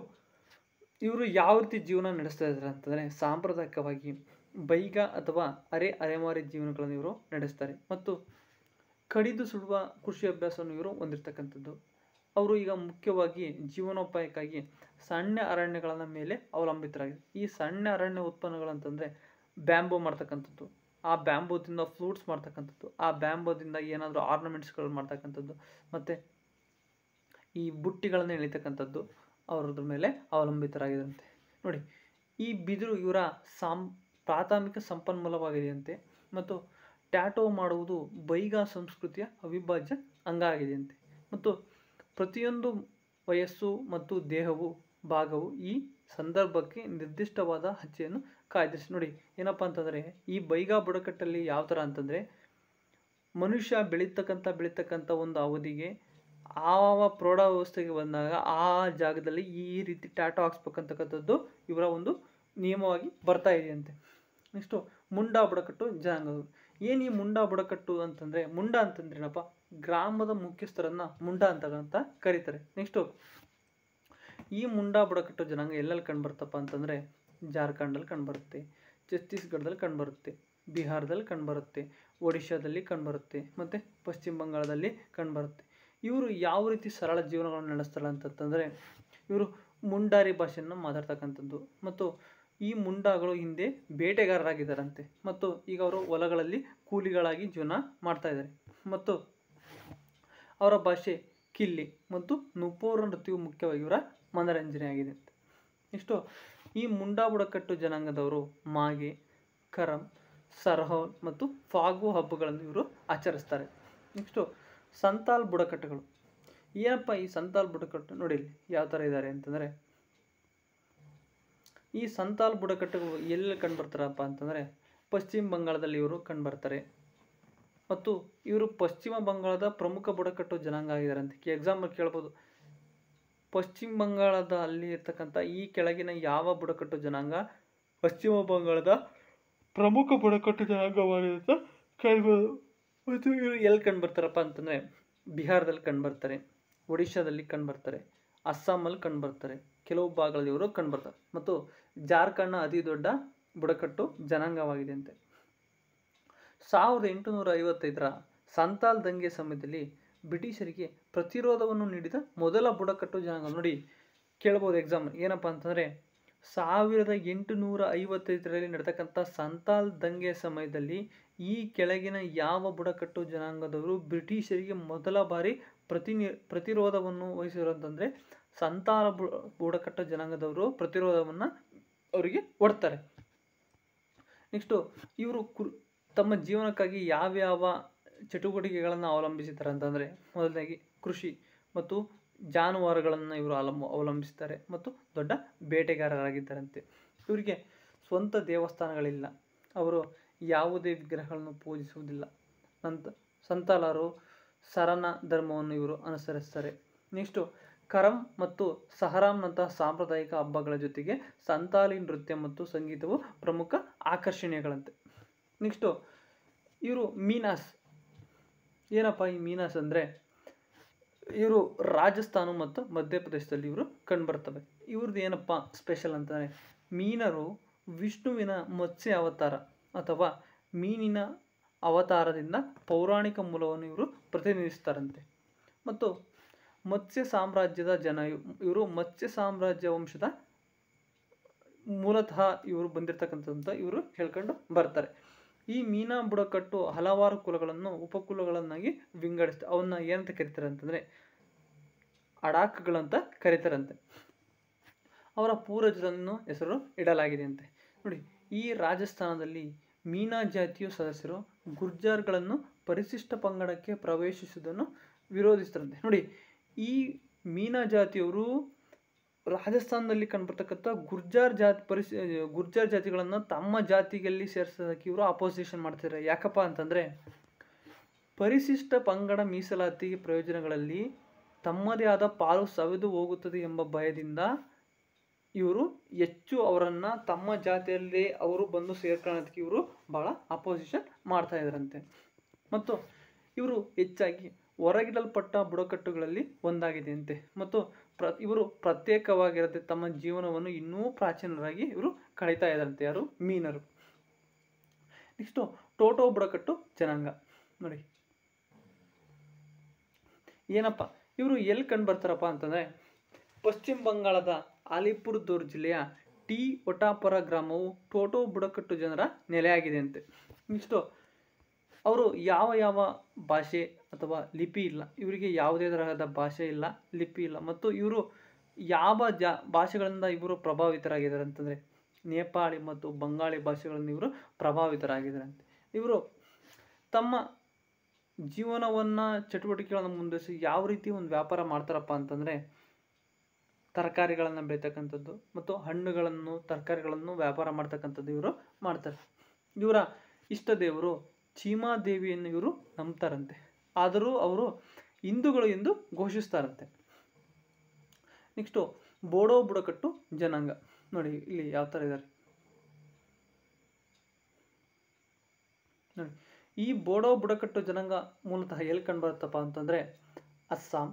ಇವರು ಯಾವ ರೀತಿ ಜೀವನ ನಡೆಸ್ತಾ ಇದ್ದಾರೆ ಅಂತಂದರೆ ಸಾಂಪ್ರದಾಯಿಕವಾಗಿ ಬೈಗ ಅಥವಾ ಅರೆ ಅರೆಮಾರಿ ಜೀವನಗಳನ್ನು ಇವರು ನಡೆಸ್ತಾರೆ. ಮತ್ತು ಕಡಿದು ಸುಡುವ ಕೃಷಿ ಅಭ್ಯಾಸವನ್ನು ಇವರು ಹೊಂದಿರತಕ್ಕಂಥದ್ದು. ಅವರು ಈಗ ಮುಖ್ಯವಾಗಿ ಜೀವನೋಪಾಯಕ್ಕಾಗಿ ಸಣ್ಣ ಅರಣ್ಯಗಳ ಮೇಲೆ ಅವಲಂಬಿತರಾಗಿದೆ, ಈ ಸಣ್ಣ ಅರಣ್ಯ ಉತ್ಪನ್ನಗಳಂತಂದರೆ ಬ್ಯಾಂಬೋ ಮಾಡ್ತಕ್ಕಂಥದ್ದು. ಆ ಬ್ಯಾಂಬೋದಿಂದ ಫ್ಲೂಟ್ಸ್ ಮಾಡ್ತಕ್ಕಂಥದ್ದು. ಆ ಬ್ಯಾಂಬೋದಿಂದ ಏನಾದರೂ ಆರ್ನಮೆಂಟ್ಸ್ಗಳು ಮಾಡ್ತಕ್ಕಂಥದ್ದು. ಮತ್ತು ಈ ಬುಟ್ಟಿಗಳನ್ನು ಎಳಿತಕ್ಕಂಥದ್ದು ಅವರದ್ರ ಮೇಲೆ ಅವಲಂಬಿತರಾಗಿದಂತೆ ನೋಡಿ, ಈ ಬಿದಿರು ಇವರ ಸಾಂ, ಪ್ರಾಥಮಿಕ ಸಂಪನ್ಮೂಲವಾಗಿದೆಯಂತೆ ಮತ್ತು ಟ್ಯಾಟೋ ಮಾಡುವುದು ಬೈಗಾ ಸಂಸ್ಕೃತಿಯ ಅವಿಭಾಜ್ಯ ಅಂಗ ಆಗಿದೆಯಂತೆ ಮತ್ತು ಪ್ರತಿಯೊಂದು ವಯಸ್ಸು ಮತ್ತು ದೇಹವು, ಭಾಗವು ಈ ಸಂದರ್ಭಕ್ಕೆ ನಿರ್ದಿಷ್ಟವಾದ ಹಚ್ಚೆಯನ್ನು ಕಾಯ್ದಿರಿಸಿ. ನೋಡಿ, ಏನಪ್ಪ ಅಂತಂದರೆ, ಈ ಬೈಗಾ ಬುಡಕಟ್ಟಲ್ಲಿ ಯಾವ ಥರ ಅಂತಂದರೆ, ಮನುಷ್ಯ ಬೆಳೀತಕ್ಕಂಥ ಬೆಳೀತಕ್ಕಂಥ ಒಂದು ಅವಧಿಗೆ, ಆವ ಪ್ರೌಢಾವಸ್ಥೆಗೆ ಬಂದಾಗ ಆ ಜಾಗದಲ್ಲಿ ಈ ರೀತಿ ಟ್ಯಾಟೋ ಹಾಕ್ಸ್ಬೇಕಂತಕ್ಕಂಥದ್ದು ಇವರ ಒಂದು ನಿಯಮವಾಗಿ ಬರ್ತಾ ಇದೆಯಂತೆ. ನೆಕ್ಸ್ಟು, ಮುಂಡಾ ಬುಡಕಟ್ಟು ಜನಾಂಗಗಳು ಏನು ಈ ಮುಂಡ ಬುಡಕಟ್ಟು ಅಂತಂದರೆ, ಮುಂಡ ಅಂತಂದ್ರೇನಪ್ಪ? ಗ್ರಾಮದ ಮುಖ್ಯಸ್ಥರನ್ನು ಮುಂಡ ಅಂತ ಕರೀತಾರೆ. ನೆಕ್ಸ್ಟು ಈ ಮುಂಡಾ ಬುಡಕಟ್ಟು ಜನಾಂಗ ಎಲ್ಲೆಲ್ಲಿ ಕಂಡುಬರ್ತಪ್ಪ ಅಂತಂದರೆ, ಜಾರ್ಖಂಡಲ್ಲಿ ಕಂಡುಬರುತ್ತೆ, ಛತ್ತೀಸ್ಗಢದಲ್ಲಿ ಕಂಡುಬರುತ್ತೆ, ಬಿಹಾರದಲ್ಲಿ ಕಂಡುಬರುತ್ತೆ, ಒಡಿಶಾದಲ್ಲಿ ಕಂಡುಬರುತ್ತೆ, ಮತ್ತು ಪಶ್ಚಿಮ ಬಂಗಾಳದಲ್ಲಿ ಕಂಡುಬರುತ್ತೆ. ಇವರು ಯಾವ ರೀತಿ ಸರಳ ಜೀವನಗಳನ್ನು ನಡೆಸ್ತಾರೆ ಅಂತಂತಂದರೆ, ಇವರು ಮುಂಡಾರಿ ಭಾಷೆಯನ್ನು ಮಾತಾಡ್ತಕ್ಕಂಥದ್ದು ಮತ್ತು ಈ ಮುಂಡಾಗಳು ಹಿಂದೆ ಬೇಟೆಗಾರರಾಗಿದ್ದಾರಂತೆ. ಮತ್ತು ಈಗ ಅವರು ಹೊಲಗಳಲ್ಲಿ ಕೂಲಿಗಳಾಗಿ ಜೀವನ ಮಾಡ್ತಾ ಇದ್ದಾರೆ. ಮತ್ತು ಅವರ ಭಾಷೆ ಕಿಲ್ಲಿ ಮತ್ತು ನುಪೋರ ನೃತ್ಯವು ಮುಖ್ಯವಾಗಿ ಇವರ ಮನರಂಜನೆಯಾಗಿದೆ. ಇಷ್ಟು. ಈ ಮುಂಡಾ ಬುಡಕಟ್ಟು ಜನಾಂಗದವರು ಮಾಗೆ, ಕರಂ, ಸರ್ಹೌಲ್ ಮತ್ತು ಫಾಗು ಹಬ್ಬಗಳನ್ನು ಇವರು ಆಚರಿಸ್ತಾರೆ. ನೆಕ್ಸ್ಟು ಸಂತಾಲ್ ಬುಡಕಟ್ಟುಗಳು. ಏನಪ್ಪ ಈ ಸಂತಾಲ್ ಬುಡಕಟ್ಟು ನೋಡಿ ಯಾವ ಥರ ಇದ್ದಾರೆ ಅಂತಂದರೆ ಈ ಸಂತಾಲ್ ಬುಡಕಟ್ಟುಗಳು ಎಲ್ಲಿ ಕಂಡುಬರ್ತಾರಪ್ಪ ಅಂತಂದರೆ ಪಶ್ಚಿಮ ಬಂಗಾಳದಲ್ಲಿ ಇವರು ಕಂಡುಬರ್ತಾರೆ. ಮತ್ತು ಇವರು ಪಶ್ಚಿಮ ಬಂಗಾಳದ ಪ್ರಮುಖ ಬುಡಕಟ್ಟು ಜನಾಂಗ ಆಗಿದ್ದಾರೆ ಅಂತ ಎಕ್ಸಾಂಪಲ್ ಕೇಳ್ಬೋದು. ಪಶ್ಚಿಮ ಬಂಗಾಳದ ಅಲ್ಲಿ ಇರ್ತಕ್ಕಂಥ ಈ ಕೆಳಗಿನ ಯಾವ ಬುಡಕಟ್ಟು ಜನಾಂಗ ಪಶ್ಚಿಮ ಬಂಗಾಳದ ಪ್ರಮುಖ ಬುಡಕಟ್ಟು ಜನಾಂಗವಾಗಿದೆ ಅಂತ ಕೇಳ್ಬೋದು. ಮತ್ತು ಇವರು ಎಲ್ಲಿ ಕಂಡುಬರ್ತಾರಪ್ಪ ಅಂತಂದರೆ ಬಿಹಾರದಲ್ಲಿ ಕಂಡುಬರ್ತಾರೆ, ಒಡಿಶಾದಲ್ಲಿ ಕಂಡುಬರ್ತಾರೆ, ಅಸ್ಸಾಮಲ್ಲಿ ಕಂಡುಬರ್ತಾರೆ. ಕೆಲವು ಭಾಗಗಳಲ್ಲಿ ಇವರು ಕಂಡುಬರ್ತಾರೆ ಮತ್ತು ಜಾರ್ಖಂಡ್ನ ಅತಿ ದೊಡ್ಡ ಬುಡಕಟ್ಟು ಜನಾಂಗವಾಗಿದೆ ಅಂತೆ. ಸಾವಿರದ ಎಂಟುನೂರ ಐವತ್ತೈದರ ಸಂತಾಲ್ ದಂಗೆ ಸಮಯದಲ್ಲಿ ಬ್ರಿಟಿಷರಿಗೆ ಪ್ರತಿರೋಧವನ್ನು ನೀಡಿದ ಮೊದಲ ಬುಡಕಟ್ಟು ಜನಾಂಗ ನೋಡಿ ಕೇಳ್ಬೋದು ಎಕ್ಸಾಮ್ ಏನಪ್ಪ ಅಂತಂದರೆ, ಸಾವಿರದ ಎಂಟುನೂರ ಐವತ್ತೈದರಲ್ಲಿ ನಡೆತಕ್ಕಂಥ ಸಂತಾಲ್ ದಂಗೆ ಸಮಯದಲ್ಲಿ ಈ ಕೆಳಗಿನ ಯಾವ ಬುಡಕಟ್ಟು ಜನಾಂಗದವರು ಬ್ರಿಟಿಷರಿಗೆ ಮೊದಲ ಬಾರಿ ಪ್ರತಿನಿ, ಪ್ರತಿರೋಧವನ್ನು ವಹಿಸಿರೋದಂದರೆ ಸಂತಾಲ ಬು, ಬುಡಕಟ್ಟು ಜನಾಂಗದವರು ಪ್ರತಿರೋಧವನ್ನು ಅವರಿಗೆ ಒಡ್ತಾರೆ. ನೆಕ್ಸ್ಟು ಇವರು ಕುರ್, ತಮ್ಮ ಜೀವನಕ್ಕಾಗಿ ಯಾವ್ಯಾವ ಚಟುವಟಿಕೆಗಳನ್ನು ಅವಲಂಬಿಸಿದ್ದಾರೆ ಅಂತಂದರೆ ಮೊದಲನೇಗಿ ಕೃಷಿ ಮತ್ತು ಜಾನುವಾರುಗಳನ್ನು ಇವರು ಅವಲಂಬ, ಅವಲಂಬಿಸ್ತಾರೆ ಮತ್ತು ದೊಡ್ಡ ಬೇಟೆಗಾರರಾಗಿದ್ದಾರಂತೆ. ಇವರಿಗೆ ಸ್ವಂತ ದೇವಸ್ಥಾನಗಳಿಲ್ಲ. ಅವರು ಯಾವುದೇ ವಿಗ್ರಹಗಳನ್ನು ಪೂಜಿಸುವುದಿಲ್ಲ. ನಂತ ಸಂತಾಲರು ಸರನ ಧರ್ಮವನ್ನು ಇವರು ಅನುಸರಿಸ್ತಾರೆ. ನೆಕ್ಸ್ಟು ಕರಂ ಮತ್ತು ಸಹರಾಮ್ನಂತಹ ಸಾಂಪ್ರದಾಯಿಕ ಹಬ್ಬಗಳ ಜೊತೆಗೆ ಸಂತಾಲಿ ನೃತ್ಯ ಮತ್ತು ಸಂಗೀತವು ಪ್ರಮುಖ ಆಕರ್ಷಣೆಗಳಂತೆ. ನೆಕ್ಸ್ಟು ಇವರು ಮೀನಾಸ್. ಏನಪ್ಪ ಈ ಮೀನಾಸ್ ಅಂದರೆ? ಇವರು ರಾಜಸ್ಥಾನ ಮತ್ತು ಮಧ್ಯಪ್ರದೇಶದಲ್ಲಿ ಇವರು ಕಂಡುಬರ್ತವೆ. ಇವ್ರದ್ದು ಏನಪ್ಪ ಸ್ಪೆಷಲ್ ಅಂತಂದರೆ ಮೀನರು ವಿಷ್ಣುವಿನ ಮತ್ಸ್ಯ ಅವತಾರ ಅಥವಾ ಮೀನಿನ ಅವತಾರದಿಂದ ಪೌರಾಣಿಕ ಮೂಲವನ್ನು ಇವರು ಪ್ರತಿನಿಧಿಸ್ತಾರಂತೆ. ಮತ್ತು ಮತ್ಸ್ಯ ಸಾಮ್ರಾಜ್ಯದ ಜನ ಇವರು ಮತ್ಸ್ಯ ಸಾಮ್ರಾಜ್ಯ ವಂಶದ ಮೂಲತಃ ಇವರು ಬಂದಿರತಕ್ಕಂಥದ್ದು ಇವರು ಹೇಳ್ಕೊಂಡು ಬರ್ತಾರೆ. ಈ ಮೀನಾ ಬುಡಕಟ್ಟು ಹಲವಾರು ಕುಲಗಳನ್ನು, ಉಪಕುಲಗಳನ್ನಾಗಿ ವಿಂಗಡಿಸ್ತ, ಅವನ್ನ ಏನಂತ ಕರೀತಾರೆ ಅಂತಂದರೆ, ಅಡಾಕ್ಗಳಂತ ಕರೀತಾರಂತೆ. ಅವರ ಪೂರ್ವಜರನ್ನು ಹೆಸರು ಇಡಲಾಗಿದೆ ಅಂತೆ ನೋಡಿ, ಈ ರಾಜಸ್ಥಾನದಲ್ಲಿ ಮೀನಾ ಜಾತಿಯ ಸದಸ್ಯರು ಗುರ್ಜಾರ್ಗಳನ್ನು ಪರಿಶಿಷ್ಟ ಪಂಗಡಕ್ಕೆ ಪ್ರವೇಶಿಸುವುದನ್ನು ವಿರೋಧಿಸ್ತಾರಂತೆ. ನೋಡಿ ಈ ಮೀನಾ ಜಾತಿಯವರು ರಾಜಸ್ಥಾನದಲ್ಲಿ ಕಂಡುಬರ್ತಕ್ಕಂಥ ಗುರ್ಜಾರ್ ಜಾತಿ ಪರಿಸ್ ಗುರ್ಜಾರ್ ಜಾತಿಗಳನ್ನು ತಮ್ಮ ಜಾತಿಯಲ್ಲಿ ಸೇರಿಸೋದಕ್ಕೆ ಇವರು ಅಪೋಸಿಷನ್ ಮಾಡ್ತಿದ್ದಾರೆ ಯಾಕಪ್ಪ ಅಂತಂದರೆ ಪರಿಶಿಷ್ಟ ಪಂಗಡ ಮೀಸಲಾತಿ ಪ್ರಯೋಜನಗಳಲ್ಲಿ ತಮ್ಮದೇ ಆದ ಪಾಲು ಸವೆದು ಹೋಗುತ್ತದೆ ಎಂಬ ಭಯದಿಂದ ಇವರು ಹೆಚ್ಚು ಅವರನ್ನು ತಮ್ಮ ಜಾತಿಯಲ್ಲಿ ಅವರು ಬಂದು ಸೇರ್ಕೊಳ್ಳೋದಕ್ಕೆ ಇವರು ಭಾಳ ಅಪೋಸಿಷನ್ ಮಾಡ್ತಾ ಇದ್ರಂತೆ. ಮತ್ತು ಇವರು ಹೆಚ್ಚಾಗಿ ಹೊರಗಿಡಲ್ಪಟ್ಟ ಬುಡಕಟ್ಟುಗಳಲ್ಲಿ ಒಂದಾಗಿದೆ ಅಂತೆ ಮತ್ತು ಪ್ರ, ಇವರು ಪ್ರತ್ಯೇಕವಾಗಿರುತ್ತೆ ತಮ್ಮ ಜೀವನವನ್ನು ಇನ್ನೂ ಪ್ರಾಚೀನರಾಗಿ ಇವರು ಕಳೀತಾ ಇದ್ದಾರಂತೆ. ಯಾರು? ಮೀನರು. ನೆಕ್ಸ್ಟು, ಟೋಟೋ ಬುಡಕಟ್ಟು ಜನಾಂಗ. ನೋಡಿ. ಏನಪ್ಪ? ಇವರು ಎಲ್ಲಿ ಕಂಡು ಬರ್ತಾರಪ್ಪ ಅಂತಂದರೆ, ಪಶ್ಚಿಮ ಬಂಗಾಳದ ಅಲಿಪುರ್ದೂರ್ ಜಿಲ್ಲೆಯ ಟಿ. ಒಟಾಪುರ ಗ್ರಾಮವು ಟೋಟೋ ಬುಡಕಟ್ಟು ಜನರ ನೆಲೆಯಾಗಿದೆ ಅಂತೆ ನೆಕ್ಸ್ಟು ಅವರು ಯಾವ ಯಾವ ಭಾಷೆ ಅಥವಾ ಲಿಪಿ ಇಲ್ಲ, ಇವರಿಗೆ ಯಾವುದೇ ತರಹದ ಭಾಷೆ ಇಲ್ಲ, ಲಿಪಿ ಇಲ್ಲ, ಮತ್ತು ಇವರು ಯಾವ ಜಾ, ಭಾಷೆಗಳಿಂದ ಇವರು ಪ್ರಭಾವಿತರಾಗಿದ್ದಾರೆ ಅಂತಂದರೆ ನೇಪಾಳಿ ಮತ್ತು ಬಂಗಾಳಿ ಭಾಷೆಗಳನ್ನು ಇವರು ಪ್ರಭಾವಿತರಾಗಿದ್ದಾರಂತೆ. ಇವರು ತಮ್ಮ ಜೀವನವನ್ನು ಚಟುವಟಿಕೆಗಳನ್ನು ಮುಂದುವರಿಸಿ ಯಾವ ರೀತಿ ಒಂದು ವ್ಯಾಪಾರ ಮಾಡ್ತಾರಪ್ಪ ಅಂತಂದರೆ ತರಕಾರಿಗಳನ್ನು ಬೆಳೀತಕ್ಕಂಥದ್ದು ಮತ್ತು ಹಣ್ಣುಗಳನ್ನು, ತರಕಾರಿಗಳನ್ನು ವ್ಯಾಪಾರ ಮಾಡ್ತಕ್ಕಂಥದ್ದು ಇವರು ಮಾಡ್ತಾರೆ. ಇವರ ಇಷ್ಟ ದೇವರು ಚೀಮಾದೇವಿಯನ್ನು ಇವರು ನಂಬ್ತಾರಂತೆ. ಆದರೂ ಅವರು ಹಿಂದೂಗಳು ಎಂದು ಘೋಷಿಸ್ತಾರಂತೆ. ನೆಕ್ಸ್ಟು ಬೋಡೋ ಬುಡಕಟ್ಟು ಜನಾಂಗ. ನೋಡಿ ಇಲ್ಲಿ ಯಾವ ಥರ ಇದ್ದಾರೆ. ನೋಡಿ, ಈ ಬೋಡೋ ಬುಡಕಟ್ಟು ಜನಾಂಗ ಮೂಲತಃ ಎಲ್ಲಿ ಕಂಡುಬರುತ್ತಪ್ಪ ಅಂತಂದರೆ, ಅಸ್ಸಾಂ,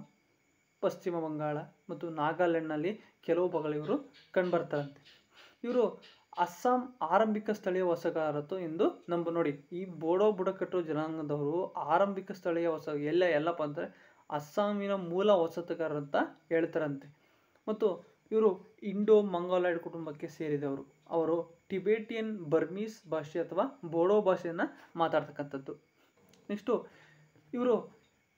ಪಶ್ಚಿಮ ಬಂಗಾಳ ಮತ್ತು ನಾಗಾಲ್ಯಾಂಡ್ನಲ್ಲಿ ಕೆಲವು ಭಾಗಗಳು ಇವರು ಕಂಡುಬರ್ತಾರಂತೆ. ಇವರು ಅಸ್ಸಾಂ ಆರಂಭಿಕ ಸ್ಥಳೀಯ ವಸಾಹತು ಎಂದು ನಂಬ ನೋಡಿ, ಈ ಬೋಡೋ ಬುಡಕಟ್ಟು ಜನಾಂಗದವರು ಆರಂಭಿಕ ಸ್ಥಳೀಯ ವಸ ಎಲ್ಲ ಎಲ್ಲಪ್ಪ ಅಂದರೆ ಅಸ್ಸಾಮಿನ ಮೂಲ ವಸತುಗಾರರು ಅಂತ ಹೇಳ್ತಾರಂತೆ. ಮತ್ತು ಇವರು ಇಂಡೋ ಮಂಗೋಲಾಯ್ಡ್ ಕುಟುಂಬಕ್ಕೆ ಸೇರಿದವರು ಅವರು. ಟಿಬೇಟಿಯನ್ ಬರ್ಮೀಸ್ ಭಾಷೆ ಅಥವಾ ಬೋಡೋ ಭಾಷೆಯನ್ನು ಮಾತಾಡ್ತಕ್ಕಂಥದ್ದು. ನೆಕ್ಸ್ಟು, ಇವರು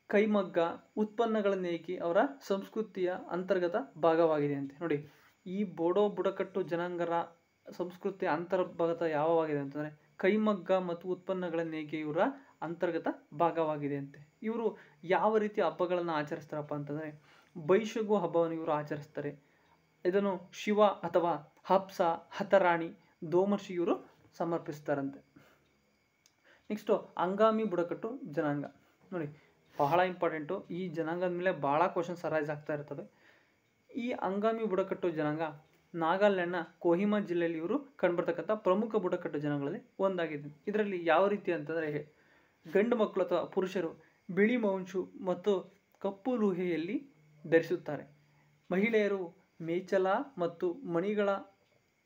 ಕೈಮಗ್ಗ, ಉತ್ಪನ್ನಗಳ ನೇಕಿ ಅವರ ಸಂಸ್ಕೃತಿಯ ಅಂತರ್ಗತ ಭಾಗವಾಗಿದೆ ಅಂತೆ. ನೋಡಿ, ಈ ಬೋಡೋ ಬುಡಕಟ್ಟು ಜನಾಂಗರ ಸಂಸ್ಕೃತಿಯ ಅಂತರ್ಭಾಗತ ಯಾವವಾಗಿದೆ ಅಂತಂದರೆ ಕೈಮಗ್ಗ ಮತ್ತು ಉತ್ಪನ್ನಗಳ ನೇಯ್ಗೆ ಇವರ ಅಂತರ್ಗತ ಭಾಗವಾಗಿದೆ ಅಂತೆ. ಇವರು ಯಾವ ರೀತಿ ಹಬ್ಬಗಳನ್ನು ಆಚರಿಸ್ತಾರಪ್ಪ ಅಂತಂದರೆ ಬೈಶಗು ಹಬ್ಬವನ್ನು ಇವರು ಆಚರಿಸ್ತಾರೆ. ಇದನ್ನು ಶಿವ ಅಥವಾ ಹಪ್ಸ, ಹತರಾಣಿ, ದೋಮರ್ಷಿ ಇವರು ಸಮರ್ಪಿಸ್ತಾರಂತೆ. ನೆಕ್ಸ್ಟು ಅಂಗಾಮಿ ಬುಡಕಟ್ಟು ಜನಾಂಗ. ನೋಡಿ, ಬಹಳ ಇಂಪಾರ್ಟೆಂಟು ಈ ಜನಾಂಗದ ಮೇಲೆ ಭಾಳ ಕ್ವಶನ್ಸ್ ಅರೈಸ್ ಆಗ್ತಾ ಇರ್ತವೆ. ಈ ಅಂಗಾಮಿ ಬುಡಕಟ್ಟು ಜನಾಂಗ ನಾಗಾಲ್ಯಾಂಡ್ನ ಕೋಹಿಮಾ ಜಿಲ್ಲೆಯಲ್ಲಿ ಇವರು ಕಂಡುಬರ್ತಕ್ಕಂಥ ಪ್ರಮುಖ ಬುಡಕಟ್ಟು ಜನಗಳಲ್ಲಿ ಒಂದಾಗಿದೆ ಇದರಲ್ಲಿ ಯಾವ ರೀತಿ ಅಂತಂದರೆ, ಗಂಡು ಮಕ್ಕಳು ಅಥವಾ ಪುರುಷರು ಬಿಳಿ ಮೌಂಚು ಮತ್ತು ಕಪ್ಪು ಲೂಹೆಯಲ್ಲಿ ಧರಿಸುತ್ತಾರೆ. ಮಹಿಳೆಯರು ಮೇಚಲ ಮತ್ತು ಮಣಿಗಳ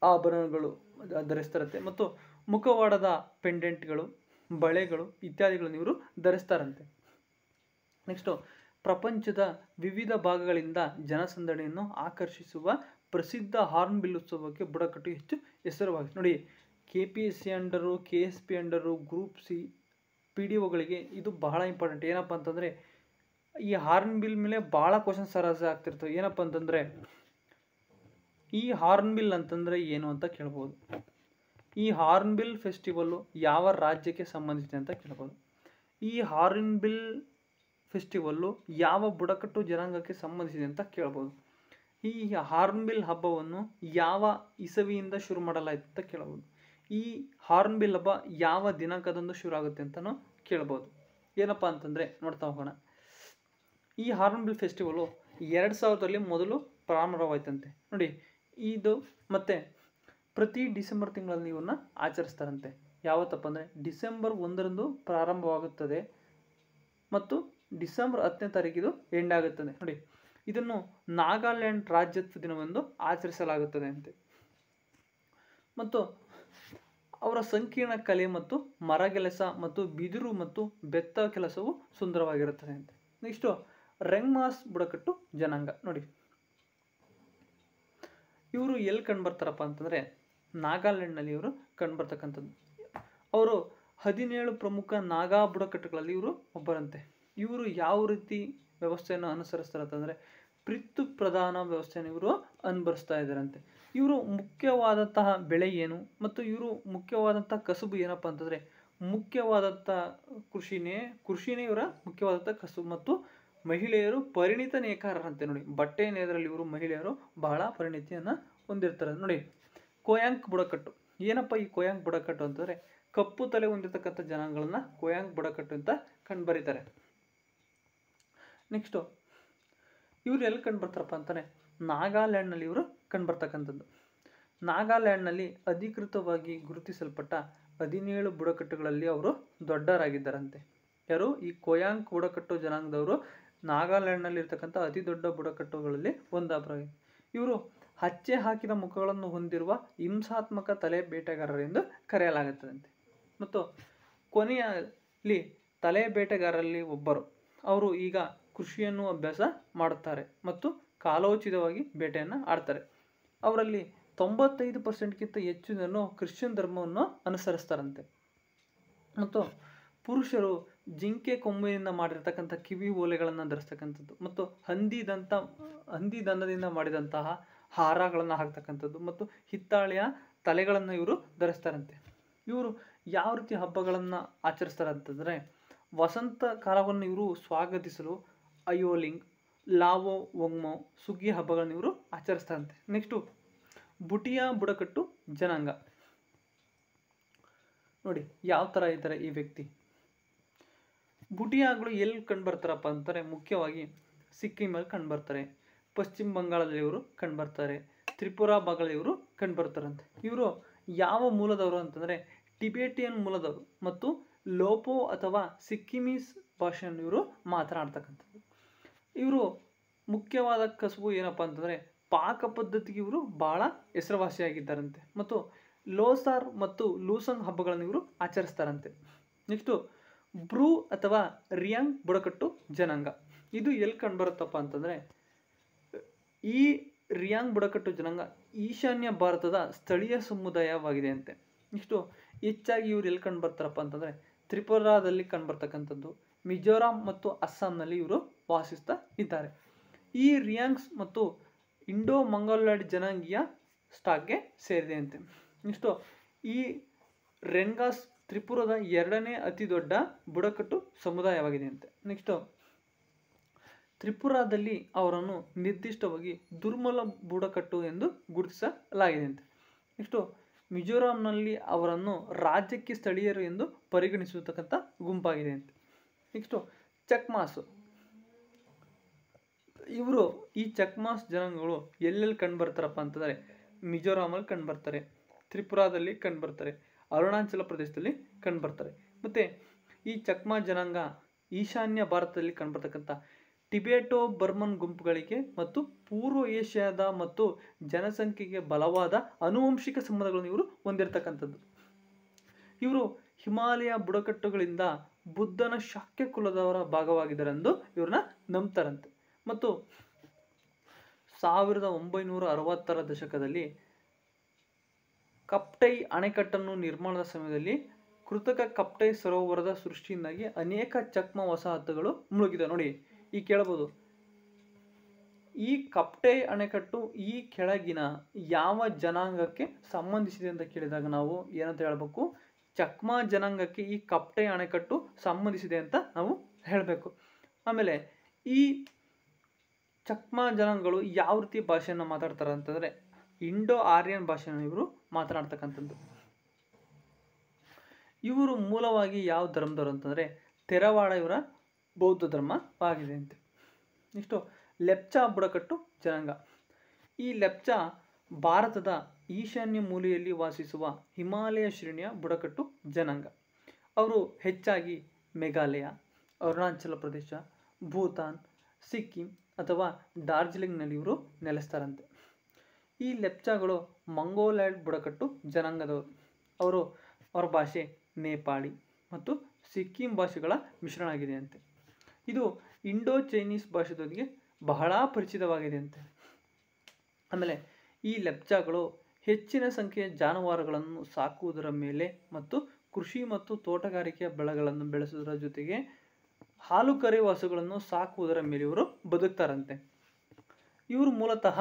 ಆಭರಣಗಳು ಧರಿಸ್ತಾರಂತೆ ಮತ್ತು ಮುಖವಾಡದ ಪೆಂಡೆಂಟ್ಗಳು, ಬಳೆಗಳು ಇತ್ಯಾದಿಗಳನ್ನು ಇವರು ಧರಿಸ್ತಾರಂತೆ. ನೆಕ್ಸ್ಟು, ಪ್ರಪಂಚದ ವಿವಿಧ ಭಾಗಗಳಿಂದ ಜನಸಂದಣಿಯನ್ನು ಆಕರ್ಷಿಸುವ ಪ್ರಸಿದ್ಧ ಹಾರ್ನ್ಬಿಲ್ ಉತ್ಸವಕ್ಕೆ ಬುಡಕಟ್ಟು ಹೆಚ್ಚು ಹೆಸರುವಾಗಿದೆ ನೋಡಿ ಕೆ ಪಿ ಎಸ್ ಸಿ ಅಂಡರು ಕೆ ಎಸ್ ಪಿ ಅಂಡರು ಗ್ರೂಪ್ ಸಿ ಪಿ ಡಿ ಒಗಳಿಗೆ ಇದು ಬಹಳ ಇಂಪಾರ್ಟೆಂಟ್ ಏನಪ್ಪ ಅಂತಂದರೆ, ಈ ಹಾರ್ನ್ಬಿಲ್ ಮೇಲೆ ಭಾಳ ಕ್ವಶನ್ ಸರಾಸ ಆಗ್ತಿರ್ತವೆ. ಏನಪ್ಪ ಅಂತಂದರೆ, ಈ ಹಾರ್ನ್ಬಿಲ್ ಅಂತಂದರೆ ಏನು ಅಂತ ಕೇಳ್ಬೋದು. ಈ ಹಾರ್ನ್ಬಿಲ್ ಫೆಸ್ಟಿವಲ್ಲು ಯಾವ ರಾಜ್ಯಕ್ಕೆ ಸಂಬಂಧಿಸಿದೆ ಅಂತ ಕೇಳ್ಬೋದು. ಈ ಹಾರ್ನ್ಬಿಲ್ ಫೆಸ್ಟಿವಲ್ಲು ಯಾವ ಬುಡಕಟ್ಟು ಜನಾಂಗಕ್ಕೆ ಸಂಬಂಧಿಸಿದೆ ಅಂತ ಕೇಳ್ಬೋದು. ಈ ಹಾರ್ನ್ಬಿಲ್ ಹಬ್ಬವನ್ನು ಯಾವ ಇಸವಿಯಿಂದ ಶುರು ಮಾಡಲಾಯಿತು ಅಂತ ಕೇಳಬಹುದು. ಈ ಹಾರ್ನ್ಬಿಲ್ ಹಬ್ಬ ಯಾವ ದಿನಾಂಕದಂದು ಶುರು ಆಗುತ್ತೆ ಅಂತಲೂ ಕೇಳ್ಬೋದು ಏನಪ್ಪ ಅಂತಂದರೆ ನೋಡ್ತಾ ಹೋಗೋಣ. ಈ ಹಾರ್ನ್ಬಿಲ್ ಫೆಸ್ಟಿವಲು ಎರಡು ಸಾವಿರದಲ್ಲಿ ಮೊದಲು ಪ್ರಾರಂಭವಾಯ್ತಂತೆ. ನೋಡಿ, ಇದು ಮತ್ತು ಪ್ರತಿ ಡಿಸೆಂಬರ್ ತಿಂಗಳಲ್ಲಿ ಇವನ್ನ ಆಚರಿಸ್ತಾರಂತೆ. ಯಾವತ್ತಪ್ಪ ಅಂದರೆ ಡಿಸೆಂಬರ್ ಒಂದರಂದು ಪ್ರಾರಂಭವಾಗುತ್ತದೆ ಮತ್ತು ಡಿಸೆಂಬರ್ ಹತ್ತನೇ ತಾರೀಕಿದು ಎಂಡ್ ಆಗುತ್ತದೆ. ನೋಡಿ ಇದನ್ನು ನಾಗಾಲ್ಯಾಂಡ್ ರಾಜ್ಯತ್ವ ದಿನವೆಂದು ಆಚರಿಸಲಾಗುತ್ತದೆ ಅಂತೆ. ಮತ್ತು ಅವರ ಸಂಕೀರ್ಣ ಕಲೆ ಮತ್ತು ಮರಗೆಲಸ ಮತ್ತು ಬಿದಿರು ಮತ್ತು ಬೆತ್ತ ಕೆಲಸವು ಸುಂದರವಾಗಿರುತ್ತದೆ ಅಂತೆ. ನೆಕ್ಸ್ಟು ರೆಂಗ್ಮಾಸ್ ಬುಡಕಟ್ಟು ಜನಾಂಗ ನೋಡಿ. ಇವರು ಎಲ್ಲಿ ಕಂಡುಬರ್ತಾರಪ್ಪ ಅಂತಂದರೆ ನಾಗಾಲ್ಯಾಂಡ್ನಲ್ಲಿ ಇವರು ಕಂಡುಬರ್ತಕ್ಕಂಥದ್ದು ಅವರು ಹದಿನೇಳು ಪ್ರಮುಖ ನಾಗಾ ಬುಡಕಟ್ಟುಗಳಲ್ಲಿ ಇವರು ಒಬ್ಬರಂತೆ. ಇವರು ಯಾವ ರೀತಿ ವ್ಯವಸ್ಥೆಯನ್ನು ಅನುಸರಿಸ್ತಾರೆ ಅಂತಂದರೆ ಪಿತೃ ಪ್ರಧಾನ ವ್ಯವಸ್ಥೆಯನ್ನು ಇವರು ಅನುಭವಿಸ್ತಾ ಇದ್ದಾರಂತೆ. ಇವರು ಮುಖ್ಯವಾದಂತಹ ಬೆಳೆ ಏನು ಮತ್ತು ಇವರು ಮುಖ್ಯವಾದಂಥ ಕಸುಬು ಏನಪ್ಪ ಅಂತಂದರೆ ಮುಖ್ಯವಾದಂಥ ಕೃಷಿನೇ ಕೃಷಿನೇ ಇವರ ಮುಖ್ಯವಾದಂಥ ಕಸುಬು ಮತ್ತು ಮಹಿಳೆಯರು ಪರಿಣಿತ ನೇಕಾರರಂತೆ ನೋಡಿ. ಬಟ್ಟೆ ನೇದರಲ್ಲಿ ಇವರು ಮಹಿಳೆಯರು ಬಹಳ ಪರಿಣಿತಿಯನ್ನು ಹೊಂದಿರ್ತಾರೆ ನೋಡಿ. ಕೋಯಾಂಕ್ ಬುಡಕಟ್ಟು. ಏನಪ್ಪ ಈ ಕೋಯಾಂಕ್ ಬುಡಕಟ್ಟು ಅಂತಂದರೆ ಕಪ್ಪು ತಲೆ ಹೊಂದಿರತಕ್ಕಂಥ ಜನಾಂಗಗಳನ್ನ ಕೋಯಾಂಕ್ ಬುಡಕಟ್ಟು ಅಂತ ಕಂಡುಬರೀತಾರೆ. ನೆಕ್ಸ್ಟು, ಇವರು ಎಲ್ಲಿ ಕಂಡುಬರ್ತಾರಪ್ಪ ಅಂತಾನೆ, ನಾಗಾಲ್ಯಾಂಡ್ನಲ್ಲಿ ಇವರು ಕಂಡುಬರ್ತಕ್ಕಂಥದ್ದು. ನಾಗಾಲ್ಯಾಂಡ್ನಲ್ಲಿ ಅಧಿಕೃತವಾಗಿ ಗುರುತಿಸಲ್ಪಟ್ಟ ಹದಿನೇಳು ಬುಡಕಟ್ಟುಗಳಲ್ಲಿ ಅವರು ದೊಡ್ಡರಾಗಿದ್ದಾರಂತೆ ಯಾರು? ಈ ಕೊಯಾಂಕ್ ಬುಡಕಟ್ಟು ಜನಾಂಗದವರು ನಾಗಾಲ್ಯಾಂಡ್ನಲ್ಲಿ ಇರ್ತಕ್ಕಂಥ ಅತಿ ದೊಡ್ಡ ಬುಡಕಟ್ಟುಗಳಲ್ಲಿ ಒಂದಾಬ್ರಾಗಿದೆ ಇವರು ಹಚ್ಚೆ ಹಾಕಿದ ಮುಖಗಳನ್ನು ಹೊಂದಿರುವ ಹಿಂಸಾತ್ಮಕ ತಲೆ ಬೇಟೆಗಾರರೆಂದು ಕರೆಯಲಾಗುತ್ತದಂತೆ. ಮತ್ತು ಕೊನೆಯಲ್ಲಿ ತಲೆ ಬೇಟೆಗಾರರಲ್ಲಿ ಒಬ್ಬರು. ಅವರು ಈಗ ಕೃಷಿಯನ್ನು ಅಭ್ಯಾಸ ಮಾಡುತ್ತಾರೆ ಮತ್ತು ಕಾಲೋಚಿತವಾಗಿ ಬೇಟೆಯನ್ನು ಆಡ್ತಾರೆ. ಅವರಲ್ಲಿ ತೊಂಬತ್ತೈದು ಪರ್ಸೆಂಟ್ಗಿಂತ ಹೆಚ್ಚು ಜನರು ಕ್ರಿಶ್ಚಿಯನ್ ಧರ್ಮವನ್ನು ಅನುಸರಿಸ್ತಾರಂತೆ. ಮತ್ತು ಪುರುಷರು ಜಿಂಕೆ ಕೊಂಬಿನಿಂದ ಮಾಡಿರ್ತಕ್ಕಂಥ ಕಿವಿ ಓಲೆಗಳನ್ನು ಧರಿಸ್ತಕ್ಕಂಥದ್ದು ಮತ್ತು ಹಂದಿ ದಂತ, ಹಂದಿ ದಂಡದಿಂದ ಮಾಡಿದಂತಹ ಹಾರಗಳನ್ನು ಹಾಕ್ತಕ್ಕಂಥದ್ದು ಮತ್ತು ಹಿತ್ತಾಳೆಯ ತಲೆಗಳನ್ನು ಇವರು ಧರಿಸ್ತಾರಂತೆ. ಇವರು ಯಾವ ರೀತಿ ಹಬ್ಬಗಳನ್ನು ಆಚರಿಸ್ತಾರಂತಂದರೆ, ವಸಂತ ಕಾಲವನ್ನು ಇವರು ಸ್ವಾಗತಿಸಲು ಅಯೋಲಿಂಗ್, ಲಾವೋ ಒಂಗ್ಮೋ ಸುಗ್ಗಿ ಹಬ್ಬಗಳನ್ನು ಇವರು ಆಚರಿಸ್ತಾರಂತೆ. ನೆಕ್ಸ್ಟು ಬುಟಿಯಾ ಬುಡಕಟ್ಟು ಜನಾಂಗ. ನೋಡಿ, ಯಾವ ಥರ ಇದ್ದಾರೆ ಈ ವ್ಯಕ್ತಿ? ಬುಟಿಯಾಗಳು ಎಲ್ಲಿ ಕಂಡುಬರ್ತಾರಪ್ಪ ಅಂತಾರೆ ಮುಖ್ಯವಾಗಿ ಸಿಕ್ಕಿಮಲ್ಲಿ ಕಂಡುಬರ್ತಾರೆ ಪಶ್ಚಿಮ ಬಂಗಾಳದಲ್ಲಿ ಇವರು ಕಂಡುಬರ್ತಾರೆ ತ್ರಿಪುರಾ ಭಾಗದಲ್ಲಿ ಇವರು ಕಂಡುಬರ್ತಾರಂತೆ ಇವರು ಯಾವ ಮೂಲದವರು ಅಂತಂದರೆ ಟಿಬೇಟಿಯನ್ ಮೂಲದವರು ಮತ್ತು ಲೋಪೋ ಅಥವಾ ಸಿಕ್ಕಿಮೀಸ್ ಭಾಷೆಯನ್ನು ಇವರು ಮಾತನಾಡ್ತಕ್ಕಂಥದ್ದು. ಇವರು ಮುಖ್ಯವಾದ ಕಸುಬು ಏನಪ್ಪ ಅಂತಂದರೆ ಪಾಕ ಪದ್ಧತಿಗೆ ಇವರು ಭಾಳ ಹೆಸರುವಾಸಿಯಾಗಿದ್ದಾರಂತೆ. ಮತ್ತು ಲೋಸಾರ್ ಮತ್ತು ಲೂಸಂಗ್ ಹಬ್ಬಗಳನ್ನು ಇವರು ಆಚರಿಸ್ತಾರಂತೆ. ನೆಕ್ಸ್ಟು ಬ್ರೂ ಅಥವಾ ರಿಯಾಂಗ್ ಬುಡಕಟ್ಟು ಜನಾಂಗ. ಇದು ಎಲ್ಲಿ ಕಂಡುಬರುತ್ತಪ್ಪ ಅಂತಂದರೆ, ಈ ರಿಯಾಂಗ್ ಬುಡಕಟ್ಟು ಜನಾಂಗ ಈಶಾನ್ಯ ಭಾರತದ ಸ್ಥಳೀಯ ಸಮುದಾಯವಾಗಿದೆ ಅಂತೆ. ನೆಕ್ಸ್ಟು ಹೆಚ್ಚಾಗಿ ಇವ್ರು ಎಲ್ಲಿ ಕಂಡು ಬರ್ತಾರಪ್ಪ ಅಂತಂದರೆ, ತ್ರಿಪುರಾದಲ್ಲಿ ಕಂಡುಬರ್ತಕ್ಕಂಥದ್ದು, ಮಿಜೋರಾಂ ಮತ್ತು ಅಸ್ಸಾಂನಲ್ಲಿ ಇವರು ವಾಸಿಸ್ತಾ ಇದ್ದಾರೆ. ಈ ರಿಯಾಂಗ್ಸ್ ಮತ್ತು ಇಂಡೋ ಮಂಗೋಲಾಯ್ಡ್ ಜನಾಂಗೀಯ ಸ್ಟಾಕ್ಗೆ ಸೇರಿದೆ ಅಂತೆ ಇಷ್ಟು. ಈ ರೆಂಗಾಸ್ ತ್ರಿಪುರದ ಎರಡನೇ ಅತಿ ದೊಡ್ಡ ಬುಡಕಟ್ಟು ಸಮುದಾಯವಾಗಿದೆ ಅಂತೆ ನೆಕ್ಸ್ಟು. ತ್ರಿಪುರಾದಲ್ಲಿ ಅವರನ್ನು ನಿರ್ದಿಷ್ಟವಾಗಿ ದುರ್ಮಲ ಬುಡಕಟ್ಟು ಎಂದು ಗುರುತಿಸಲಾಗಿದೆ ಅಂತೆ ನೆಕ್ಸ್ಟು. ಮಿಜೋರಾಂನಲ್ಲಿ ಅವರನ್ನು ರಾಜ್ಯಕ್ಕೆ ಸ್ಥಳೀಯರು ಎಂದು ಪರಿಗಣಿಸತಕ್ಕಂಥ ಗುಂಪಾಗಿದೆ ಅಂತೆ ನೆಕ್ಸ್ಟು. ಚಕ್ಮಾಸು. ಇವರು ಈ ಚಕ್ಮಾಸ್ ಜನಾಂಗಗಳು ಎಲ್ಲೆಲ್ಲಿ ಕಂಡುಬರ್ತಾರಪ್ಪ ಅಂತಂದರೆ ಮಿಜೋರಾಮಲ್ಲಿ ಕಂಡುಬರ್ತಾರೆ ತ್ರಿಪುರಾದಲ್ಲಿ ಕಂಡುಬರ್ತಾರೆ ಅರುಣಾಚಲ ಪ್ರದೇಶದಲ್ಲಿ ಕಂಡುಬರ್ತಾರೆ ಮತ್ತು ಈ ಚಕ್ಮಾ ಜನಾಂಗ ಈಶಾನ್ಯ ಭಾರತದಲ್ಲಿ ಕಂಡುಬರ್ತಕ್ಕಂಥ ಟಿಬೆಟೋ ಬರ್ಮನ್ ಗುಂಪುಗಳಿಗೆ ಮತ್ತು ಪೂರ್ವ ಏಷ್ಯಾದ ಮತ್ತು ಜನಸಂಖ್ಯೆಗೆ ಬಲವಾದ ಆನುವಂಶಿಕ ಸಂಬಂಧಗಳನ್ನು ಇವರು ಹೊಂದಿರತಕ್ಕಂಥದ್ದು. ಇವರು ಹಿಮಾಲಯ ಬುಡಕಟ್ಟುಗಳಿಂದ ಬುದ್ಧನ ಶಾಕ್ಯ ಕುಲದವರ ಭಾಗವಾಗಿದ್ದಾರೆಂದು ಇವ್ರನ್ನ ನಂಬ್ತಾರಂತೆ. ಮತ್ತು ಸಾವಿರದ ಒಂಬೈನೂರ ಅರವತ್ತರ ದಶಕದಲ್ಲಿ ಕಪ್ಟೈ ಅಣೆಕಟ್ಟನ್ನು ನಿರ್ಮಾಣದ ಸಮಯದಲ್ಲಿ ಕೃತಕ ಕಪ್ಟೈ ಸರೋವರದ ಸೃಷ್ಟಿಯಿಂದಾಗಿ ಅನೇಕ ಚಕ್ಮ ವಸಾಹತುಗಳು ಮುಳುಗಿದೆ ನೋಡಿ, ಈ ಕೇಳಬಹುದು ಈ ಕಪ್ಟೈ ಅಣೆಕಟ್ಟು ಈ ಕೆಳಗಿನ ಯಾವ ಜನಾಂಗಕ್ಕೆ ಸಂಬಂಧಿಸಿದೆ ಅಂತ ಕೇಳಿದಾಗ ನಾವು ಏನಂತ ಹೇಳಬೇಕು? ಚಕ್ಮಾ ಜನಾಂಗಕ್ಕೆ ಈ ಕಪ್ಟೈ ಅಣೆಕಟ್ಟು ಸಂಬಂಧಿಸಿದೆ ಅಂತ ನಾವು ಹೇಳಬೇಕು. ಆಮೇಲೆ ಈ ಚಕ್ಮಾ ಜನಾಂಗಗಳು ಯಾವ ರೀತಿ ಭಾಷೆಯನ್ನು ಮಾತಾಡ್ತಾರೆ ಅಂತಂದರೆ ಇಂಡೋ ಆರ್ಯನ್ ಭಾಷೆಯನ್ನು ಇವರು ಮಾತನಾಡ್ತಕ್ಕಂಥದ್ದು. ಇವರು ಮೂಲವಾಗಿ ಯಾವ ಧರ್ಮದವರು ಅಂತಂದರೆ ತೆರವಾಡ ಇವರ ಬೌದ್ಧ ಧರ್ಮವಾಗಿದೆ ಅಂತೆ. ನೆಕ್ಸ್ಟು ಲೆಪ್ಚಾ ಬುಡಕಟ್ಟು ಜನಾಂಗ. ಈ ಲೆಪ್ಚಾ ಭಾರತದ ಈಶಾನ್ಯ ಮೂಲೆಯಲ್ಲಿ ವಾಸಿಸುವ ಹಿಮಾಲಯ ಶ್ರೇಣಿಯ ಬುಡಕಟ್ಟು ಜನಾಂಗ. ಅವರು ಹೆಚ್ಚಾಗಿ ಮೇಘಾಲಯ, ಅರುಣಾಚಲ ಪ್ರದೇಶ, ಭೂತಾನ್, ಸಿಕ್ಕಿಂ ಅಥವಾ ಡಾರ್ಜಿಲಿಂಗ್ನಲ್ಲಿ ಇವರು ನೆಲೆಸ್ತಾರಂತೆ. ಈ ಲೆಪ್ಚಾಗಳು ಮಂಗೋಲ್ಯಾಂಡ್ ಬುಡಕಟ್ಟು ಜನಾಂಗದವರು. ಅವರು ಅವರ ಭಾಷೆ ನೇಪಾಳಿ ಮತ್ತು ಸಿಕ್ಕಿಂ ಭಾಷೆಗಳ ಮಿಶ್ರಣ ಆಗಿದೆ ಅಂತೆ ಇದು ಇಂಡೋ ಚೈನೀಸ್ ಭಾಷೆದೊಂದಿಗೆ ಬಹಳ ಪರಿಚಿತವಾಗಿದೆ ಅಂತೆ ಆಮೇಲೆ ಈ ಲೆಪ್ಚಾಗಳು ಹೆಚ್ಚಿನ ಸಂಖ್ಯೆಯ ಜಾನುವಾರುಗಳನ್ನು ಸಾಕುವುದರ ಮೇಲೆ ಮತ್ತು ಕೃಷಿ ಮತ್ತು ತೋಟಗಾರಿಕೆಯ ಬೆಳೆಗಳನ್ನು ಬೆಳೆಸುವುದರ ಜೊತೆಗೆ ಹಾಲು ಕರೆಯುವ ಹಸುಗಳನ್ನು ಸಾಕುವುದರ ಮೇಲೆ ಇವರು ಬದುಕ್ತಾರಂತೆ. ಇವರು ಮೂಲತಃ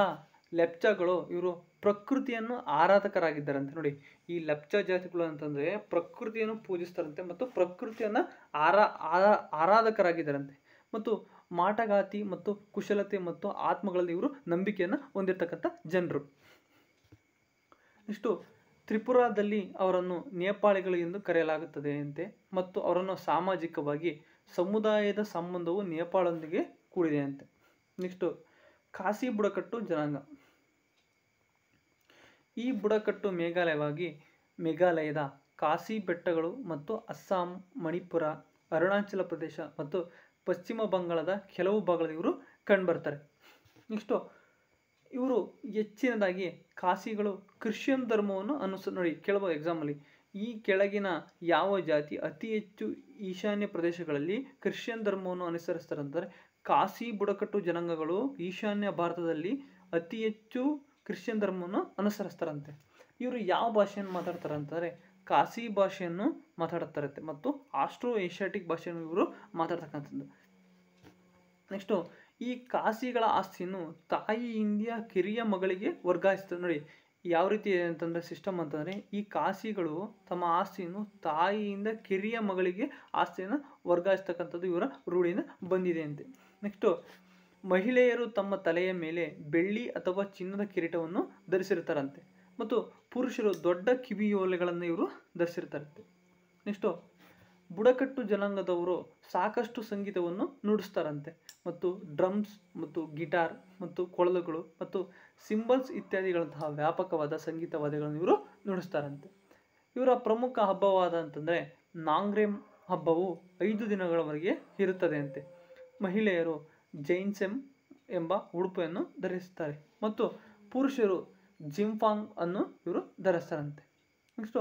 ಲೆಪ್ಚಾಗಳು, ಇವರು ಪ್ರಕೃತಿಯನ್ನು ಆರಾಧಕರಾಗಿದ್ದಾರಂತೆ. ನೋಡಿ, ಈ ಲೆಪ್ಚಾ ಜಾತಿಗಳು ಅಂತಂದರೆ ಪ್ರಕೃತಿಯನ್ನು ಪೂಜಿಸ್ತಾರಂತೆ ಮತ್ತು ಪ್ರಕೃತಿಯನ್ನು ಆರಾ ಆರಾ, ಆರಾಧಕರಾಗಿದ್ದಾರಂತೆ. ಮತ್ತು ಮಾಟಗಾತಿ ಮತ್ತು ಕುಶಲತೆ ಮತ್ತು ಆತ್ಮಗಳಲ್ಲಿ ಇವರು ನಂಬಿಕೆಯನ್ನು ಹೊಂದಿರತಕ್ಕಂಥ ಜನರು. ಇಷ್ಟು ತ್ರಿಪುರಾದಲ್ಲಿ ಅವರನ್ನು ನೇಪಾಳಿಗಳು ಎಂದು ಕರೆಯಲಾಗುತ್ತದೆ ಅಂತೆ ಮತ್ತು ಅವರನ್ನು ಸಾಮಾಜಿಕವಾಗಿ ಸಮುದಾಯದ ಸಂಬಂಧವು ನೇಪಾಳದೊಂದಿಗೆ ಕೂಡಿದೆ ಅಂತೆ ನೆಕ್ಸ್ಟು ಖಾಸಿ ಬುಡಕಟ್ಟು ಜನಾಂಗ. ಈ ಬುಡಕಟ್ಟು ಮೇಘಾಲಯವಾಗಿ ಮೇಘಾಲಯದ ಖಾಸಿ ಬೆಟ್ಟಗಳು ಮತ್ತು ಅಸ್ಸಾಂ, ಮಣಿಪುರ, ಅರುಣಾಚಲ ಪ್ರದೇಶ ಮತ್ತು ಪಶ್ಚಿಮ ಬಂಗಾಳದ ಕೆಲವು ಭಾಗಗಳಲ್ಲಿ ಇವರು ಕಂಡುಬರ್ತಾರೆ. ನೆಕ್ಸ್ಟು, ಇವರು ಹೆಚ್ಚಿನದಾಗಿ ಖಾಸಿಗಳು ಕ್ರಿಶ್ಚಿಯನ್ ಧರ್ಮವನ್ನು ಅನುಸ ನೋಡಿ, ಕೇಳ್ಬೋದು ಎಕ್ಸಾಮಲ್ಲಿ ಈ ಕೆಳಗಿನ ಯಾವ ಜಾತಿ ಅತಿ ಹೆಚ್ಚು ಈಶಾನ್ಯ ಪ್ರದೇಶಗಳಲ್ಲಿ ಕ್ರಿಶ್ಚಿಯನ್ ಧರ್ಮವನ್ನು ಅನುಸರಿಸ್ತಾರೆ ಅಂತಂದರೆ ಕಾಸಿ ಬುಡಕಟ್ಟು ಜನಾಂಗಗಳು ಈಶಾನ್ಯ ಭಾರತದಲ್ಲಿ ಅತಿ ಹೆಚ್ಚು ಕ್ರಿಶ್ಚಿಯನ್ ಧರ್ಮವನ್ನು ಅನುಸರಿಸ್ತಾರಂತೆ. ಇವರು ಯಾವ ಭಾಷೆಯನ್ನು ಮಾತಾಡ್ತಾರೆ ಕಾಸಿ ಭಾಷೆಯನ್ನು ಮಾತಾಡ್ತಾರಂತೆ ಮತ್ತು ಆಸ್ಟ್ರೋ ಏಷ್ಯಾಟಿಕ್ ಭಾಷೆಯನ್ನು ಇವರು ಮಾತಾಡ್ತಕ್ಕಂಥದ್ದು. ನೆಕ್ಸ್ಟು ಈ ಕಾಸಿಗಳ ಆಸ್ತಿಯನ್ನು ತಾಯಿ ಇಂಡಿಯಾ ಕಿರಿಯ ಮಗಳಿಗೆ ವರ್ಗಾಯಿಸ್ತಾರೆ. ನೋಡಿ ಯಾವ ರೀತಿ ಅಂತಂದ್ರೆ ಸಿಸ್ಟಮ್ ಅಂತಂದರೆ ಈ ಕಾಸಿಗಳು ತಮ್ಮ ಆಸ್ತಿಯನ್ನು ತಾಯಿಯಿಂದ ಕಿರಿಯ ಮಗಳಿಗೆ ಆಸ್ತಿಯನ್ನು ವರ್ಗಾಯಿಸ್ತಕ್ಕಂಥದ್ದು ಇವರ ರೂಢಿಯಿಂದ ಬಂದಿದೆ ಅಂತೆ ನೆಕ್ಸ್ಟು ಮಹಿಳೆಯರು ತಮ್ಮ ತಲೆಯ ಮೇಲೆ ಬೆಳ್ಳಿ ಅಥವಾ ಚಿನ್ನದ ಕಿರೀಟವನ್ನು ಧರಿಸಿರ್ತಾರಂತೆ ಮತ್ತು ಪುರುಷರು ದೊಡ್ಡ ಕಿವಿಯೋಲೆಗಳನ್ನು ಇವರು ಧರಿಸಿರ್ತಾರಂತೆ ನೆಕ್ಸ್ಟು ಬುಡಕಟ್ಟು ಜನಾಂಗದವರು ಸಾಕಷ್ಟು ಸಂಗೀತವನ್ನು ನುಡಿಸ್ತಾರಂತೆ. ಮತ್ತು ಡ್ರಮ್ಸ್ ಮತ್ತು ಗಿಟಾರ್ ಮತ್ತು ಕೊಳಲುಗಳು ಮತ್ತು ಸಿಂಬಲ್ಸ್ ಇತ್ಯಾದಿಗಳಂತಹ ವ್ಯಾಪಕವಾದ ಸಂಗೀತ ವಾದ್ಯಗಳನ್ನು ಇವರು ನುಡಿಸ್ತಾರಂತೆ. ಇವರ ಪ್ರಮುಖ ಹಬ್ಬವಾದ ಅಂತಂದರೆ ನಾಂಗ್ರೆಮ್ ಹಬ್ಬವು ಐದು ದಿನಗಳವರೆಗೆ ಇರುತ್ತದೆ ಅಂತೆ. ಮಹಿಳೆಯರು ಜೈನ್ಸೆಮ್ ಎಂಬ ಉಡುಪನ್ನು ಧರಿಸುತ್ತಾರೆ ಮತ್ತು ಪುರುಷರು ಜಿಂಫಾಂಗ್ ಅನ್ನು ಇವರು ಧರಿಸ್ತಾರಂತೆ. ನೆಕ್ಸ್ಟು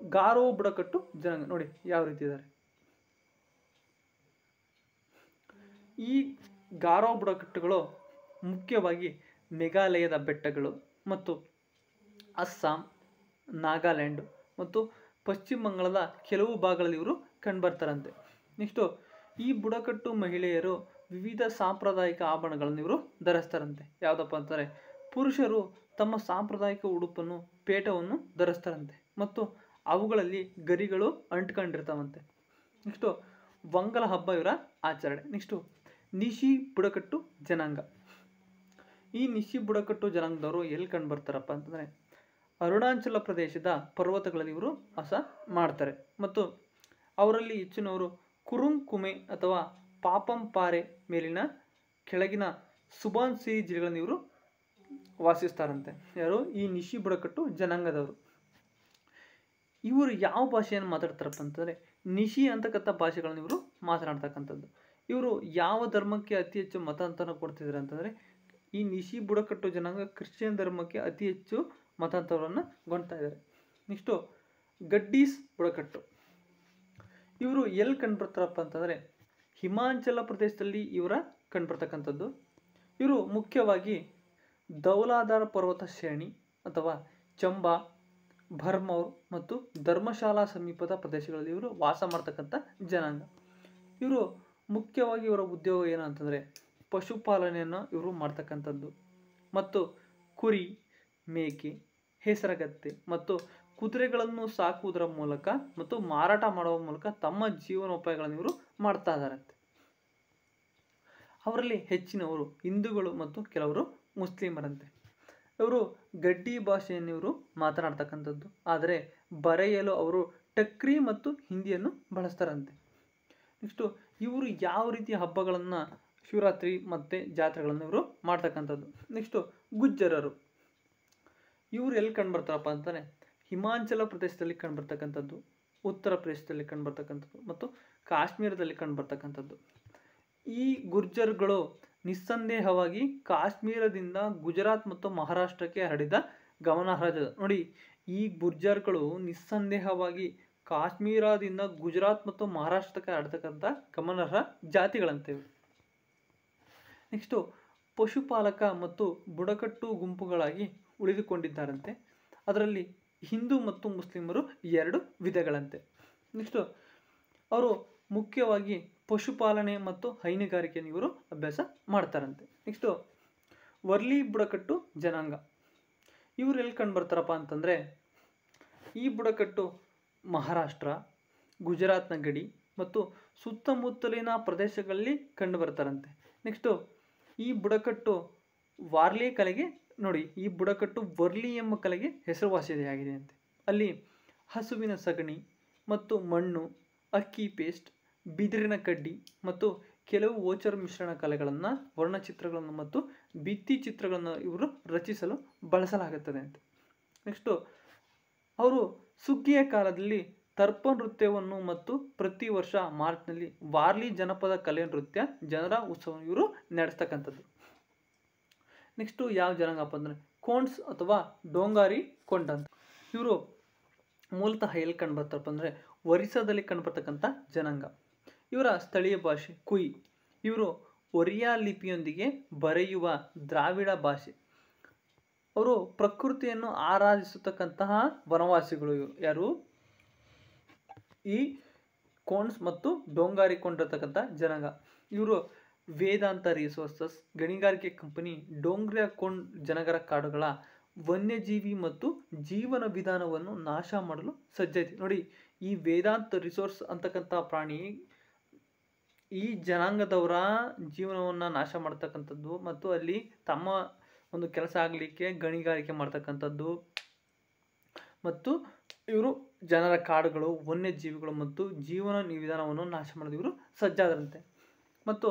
ಗಾರೋ ಬುಡಕಟ್ಟು ಜನಾಂಗ. ನೋಡಿ ಯಾವ ರೀತಿ ಇದ್ದಾರೆ. ಈ ಗಾರೋ ಬುಡಕಟ್ಟುಗಳು ಮುಖ್ಯವಾಗಿ ಮೇಘಾಲಯದ ಬೆಟ್ಟಗಳು ಮತ್ತು ಅಸ್ಸಾಂ, ನಾಗಾಲ್ಯಾಂಡ್ ಮತ್ತು ಪಶ್ಚಿಮ ಬಂಗಾಳದ ಕೆಲವು ಭಾಗಗಳಲ್ಲಿ ಇವರು ಕಂಡುಬರ್ತಾರಂತೆ. ನೆಕ್ಸ್ಟು, ಈ ಬುಡಕಟ್ಟು ಮಹಿಳೆಯರು ವಿವಿಧ ಸಾಂಪ್ರದಾಯಿಕ ಆಭರಣಗಳನ್ನು ಇವರು ಧರಿಸ್ತಾರಂತೆ. ಯಾವುದಪ್ಪ ಅಂತಾರೆ ಪುರುಷರು ತಮ್ಮ ಸಾಂಪ್ರದಾಯಿಕ ಉಡುಪನ್ನು, ಪೇಟವನ್ನು ಧರಿಸ್ತಾರಂತೆ. ಮತ್ತು ಅವುಗಳಲ್ಲಿ ಗರಿಗಳು ಅಂಟ್ಕೊಂಡಿರ್ತಾವಂತೆ. ನೆಕ್ಸ್ಟು ವಂಗಲ ಹಬ್ಬ ಇವರ ಆಚರಣೆ. ನೆಕ್ಸ್ಟು ನಿಶಿ ಬುಡಕಟ್ಟು ಜನಾಂಗ. ಈ ನಿಶಿ ಬುಡಕಟ್ಟು ಜನಾಂಗದವರು ಎಲ್ಲಿ ಕಂಡು ಬರ್ತಾರಪ್ಪ ಅಂತಂದರೆ ಅರುಣಾಚಲ ಪ್ರದೇಶದ ಪರ್ವತಗಳಲ್ಲಿ ಇವರು ವಾಸ ಮಾಡ್ತಾರೆ. ಮತ್ತು ಅವರಲ್ಲಿ ಹೆಚ್ಚಿನವರು ಕುರುಂಕುಮೆ ಅಥವಾ ಪಾಪಂ ಪಾರೆ ಮೇಲಿನ ಕೆಳಗಿನ ಸುಬಾನ್ಸಿರಿ ಜಿಲ್ಲೆಗಳನ್ನು ಇವರು ವಾಸಿಸ್ತಾರಂತೆ. ಯಾರು? ಈ ನಿಶಿ ಬುಡಕಟ್ಟು ಜನಾಂಗದವರು. ಇವರು ಯಾವ ಭಾಷೆಯನ್ನು ಮಾತಾಡ್ತಾರಪ್ಪ ಅಂತಂದರೆ ನಿಶಿ ಅಂತಕ್ಕಂಥ ಭಾಷೆಗಳನ್ನು ಇವರು ಮಾತನಾಡ್ತಕ್ಕಂಥದ್ದು. ಇವರು ಯಾವ ಧರ್ಮಕ್ಕೆ ಅತಿ ಹೆಚ್ಚು ಮತಾಂತರ ಕೊಡ್ತಿದ್ದಾರೆ ಅಂತಂದರೆ ಈ ನಿಶಿ ಬುಡಕಟ್ಟು ಜನಾಂಗ ಕ್ರಿಶ್ಚಿಯನ್ ಧರ್ಮಕ್ಕೆ ಅತಿ ಹೆಚ್ಚು ಮತಾಂತರವನ್ನು ಗೊಂಡ್ತಾ ಇದ್ದಾರೆ ನೆಕ್ಸ್ಟು ಗಡ್ಡೀಸ್ ಬುಡಕಟ್ಟು. ಇವರು ಎಲ್ಲಿ ಕಂಡುಬರ್ತಾರಪ್ಪ ಅಂತಂದರೆ ಹಿಮಾಚಲ ಪ್ರದೇಶದಲ್ಲಿ ಇವರ ಕಂಡುಬರ್ತಕ್ಕಂಥದ್ದು. ಇವರು ಮುಖ್ಯವಾಗಿ ದೌಲಾಧಾರ ಪರ್ವತ ಶ್ರೇಣಿ ಅಥವಾ ಚಂಬಾ ಭರ್ಮೌರ್ ಮತ್ತು ಧರ್ಮಶಾಲಾ ಸಮೀಪದ ಪ್ರದೇಶಗಳಲ್ಲಿ ಇವರು ವಾಸ ಮಾಡ್ತಕ್ಕಂಥ ಜನಾಂಗ. ಇವರು ಮುಖ್ಯವಾಗಿ ಇವರ ಉದ್ಯೋಗ ಏನು ಅಂತಂದರೆ ಪಶುಪಾಲನೆಯನ್ನು ಇವರು ಮಾಡ್ತಕ್ಕಂಥದ್ದು. ಮತ್ತು ಕುರಿ, ಮೇಕೆ, ಹೆಸರಗತ್ತೆ ಮತ್ತು ಕುದುರೆಗಳನ್ನು ಸಾಕುವುದರ ಮೂಲಕ ಮತ್ತು ಮಾರಾಟ ಮಾಡುವ ಮೂಲಕ ತಮ್ಮ ಜೀವನೋಪಾಯಗಳನ್ನು ಇವರು ಮಾಡ್ತಾ ಇದ್ದಾರಂತೆ. ಅವರಲ್ಲಿ ಹೆಚ್ಚಿನವರು ಹಿಂದೂಗಳು ಮತ್ತು ಕೆಲವರು ಮುಸ್ಲಿಮರಂತೆ. ಇವರು ಗಡ್ಡಿ ಭಾಷೆಯನ್ನು ಇವರು ಮಾತನಾಡ್ತಕ್ಕಂಥದ್ದು. ಆದರೆ ಬರೆಯಲು ಅವರು ಟಕ್ರಿ ಮತ್ತು ಹಿಂದಿಯನ್ನು ಬಳಸ್ತಾರಂತೆ. ನೆಕ್ಸ್ಟು ಇವರು ಯಾವ ರೀತಿಯ ಹಬ್ಬಗಳನ್ನು ಶಿವರಾತ್ರಿ ಮತ್ತು ಜಾತ್ರೆಗಳನ್ನು ಇವರು ಮಾಡ್ತಕ್ಕಂಥದ್ದು. ನೆಕ್ಸ್ಟು ಗುಜ್ಜರರು. ಇವರು ಎಲ್ಲಿ ಕಂಡುಬರ್ತಾರಪ್ಪ ಅಂತಾನೆ ಹಿಮಾಚಲ ಪ್ರದೇಶದಲ್ಲಿ ಕಂಡುಬರ್ತಕ್ಕಂಥದ್ದು, ಉತ್ತರ ಪ್ರದೇಶದಲ್ಲಿ ಕಂಡುಬರ್ತಕ್ಕಂಥದ್ದು ಮತ್ತು ಕಾಶ್ಮೀರದಲ್ಲಿ ಕಂಡುಬರ್ತಕ್ಕಂಥದ್ದು. ಈ ಗುರ್ಜರ್ಗಳು ನಿಸ್ಸಂದೇಹವಾಗಿ ಕಾಶ್ಮೀರದಿಂದ ಗುಜರಾತ್ ಮತ್ತು ಮಹಾರಾಷ್ಟ್ರಕ್ಕೆ ಹರಡಿದ ಗಮನಾರ್ಹ ನೋಡಿ, ಈ ಗುರ್ಜರ್ಗಳು ನಿಸ್ಸಂದೇಹವಾಗಿ ಕಾಶ್ಮೀರದಿಂದ ಗುಜರಾತ್ ಮತ್ತು ಮಹಾರಾಷ್ಟ್ರಕ್ಕೆ ಹರಡ್ತಕ್ಕಂಥ ಗಮನಾರ್ಹ ಜಾತಿಗಳಂತೇವೆ. ನೆಕ್ಸ್ಟು, ಪಶುಪಾಲಕ ಮತ್ತು ಬುಡಕಟ್ಟು ಗುಂಪುಗಳಾಗಿ ಉಳಿದುಕೊಂಡಿದ್ದಾರಂತೆ. ಅದರಲ್ಲಿ ಹಿಂದೂ ಮತ್ತು ಮುಸ್ಲಿಮರು ಎರಡು ವಿಧಗಳಂತೆ. ನೆಕ್ಸ್ಟು, ಅವರು ಮುಖ್ಯವಾಗಿ ಪಶುಪಾಲನೆ ಮತ್ತು ಹೈನುಗಾರಿಕೆಯನ್ನು ಇವರು ಅಭ್ಯಾಸ ಮಾಡ್ತಾರಂತೆ. ನೆಕ್ಸ್ಟು ವರ್ಲಿ ಬುಡಕಟ್ಟು ಜನಾಂಗ. ಇವರು ಎಲ್ಲಿ ಕಂಡು ಬರ್ತಾರಪ್ಪ ಅಂತಂದರೆ, ಈ ಬುಡಕಟ್ಟು ಮಹಾರಾಷ್ಟ್ರ, ಗುಜರಾತ್ನ ಗಡಿ ಮತ್ತು ಸುತ್ತಮುತ್ತಲಿನ ಪ್ರದೇಶಗಳಲ್ಲಿ ಕಂಡು ಬರ್ತಾರಂತೆ. ನೆಕ್ಸ್ಟು ಈ ಬುಡಕಟ್ಟು ವಾರ್ಲಿ ಕಲೆಗೆ ನೋಡಿ, ಈ ಬುಡಕಟ್ಟು ವರ್ಲಿ ಎಂಬ ಕಲೆಗೆ ಹೆಸರುವಾಸಿಯಾಗಿದೆ ಅಂತೆ. ಅಲ್ಲಿ ಹಸುವಿನ ಸಗಣಿ ಮತ್ತು ಮಣ್ಣು, ಅಕ್ಕಿ ಪೇಸ್ಟ್ ಬಿದಿರಿನ ಕಡ್ಡಿ ಮತ್ತು ಕೆಲವು ಓಚರ್ ಮಿಶ್ರಣ ಕಲೆಗಳನ್ನು ವರ್ಣಚಿತ್ರಗಳನ್ನು ಮತ್ತು ಭಿತ್ತಿ ಚಿತ್ರಗಳನ್ನು ಇವರು ರಚಿಸಲು ಬಳಸಲಾಗುತ್ತದೆ ಅಂತ. ನೆಕ್ಸ್ಟು ಅವರು ಸುಗ್ಗಿಯ ಕಾಲದಲ್ಲಿ ತರ್ಪ ನೃತ್ಯವನ್ನು ಮತ್ತು ಪ್ರತಿ ವರ್ಷ ಮಾರ್ಚ್ನಲ್ಲಿ ವಾರ್ಲಿ ಜನಪದ ಕಲೆ ನೃತ್ಯ, ಜನರ ಉತ್ಸವ ಇವರು ನಡೆಸ್ತಕ್ಕಂಥದ್ದು. ನೆಕ್ಸ್ಟು ಯಾವ ಜನಾಂಗಪ್ಪ ಅಂದರೆ ಕೋಣ್ಸ್ ಅಥವಾ ಡೋಂಗಾರಿ ಕೊಂಡ ಅಂತ. ಇವರು ಮೂಲತಃ ಎಲ್ಲಿ ಕಂಡು ಬರ್ತಾರಪ್ಪ ಅಂದರೆ ಒರಿಸ್ಸಾದಲ್ಲಿ ಕಂಡುಬರ್ತಕ್ಕಂಥ ಜನಾಂಗ. ಇವರ ಸ್ಥಳೀಯ ಭಾಷೆ ಕುಯ್. ಇವರು ಒರಿಯಾ ಲಿಪಿಯೊಂದಿಗೆ ಬರೆಯುವ ದ್ರಾವಿಡ ಭಾಷೆ. ಅವರು ಪ್ರಕೃತಿಯನ್ನು ಆರಾಧಿಸತಕ್ಕಂತಹ ವನವಾಸಿಗಳು ಇವರು. ಯಾರು? ಈ ಕೋನ್ಸ್ ಮತ್ತು ಡೋಂಗಾರಿ ಕೊಂಡಿರ್ತಕ್ಕಂಥ ಜನಾಂಗ. ಇವರು ವೇದಾಂತ ರಿಸೋರ್ಸಸ್ ಗಣಿಗಾರಿಕೆ ಕಂಪನಿ ಡೋಂಗ್ರಿಯ ಕೊಂಡ್ ಜನಗರ ಕಾಡುಗಳ ವನ್ಯಜೀವಿ ಮತ್ತು ಜೀವನ ವಿಧಾನವನ್ನು ನಾಶ ಮಾಡಲು ಸಜ್ಜೈತಿ ನೋಡಿ, ಈ ವೇದಾಂತ ರಿಸೋರ್ಸ್ ಅಂತಕ್ಕಂಥ ಪ್ರಾಣಿ ಈ ಜನಾಂಗದವರ ಜೀವನವನ್ನು ನಾಶ ಮಾಡ್ತಕ್ಕಂಥದ್ದು ಮತ್ತು ಅಲ್ಲಿ ತಮ್ಮ ಒಂದು ಕೆಲಸ ಆಗಲಿಕ್ಕೆ ಗಣಿಗಾರಿಕೆ ಮಾಡ್ತಕ್ಕಂಥದ್ದು. ಮತ್ತು ಇವರು ಜನರ ಕಾಡುಗಳು, ವನ್ಯಜೀವಿಗಳು ಮತ್ತು ಜೀವನ ವಿಧಾನವನ್ನು ನಾಶ ಮಾಡೋದು ಇವರು ಸಜ್ಜಾದರಂತೆ ಮತ್ತು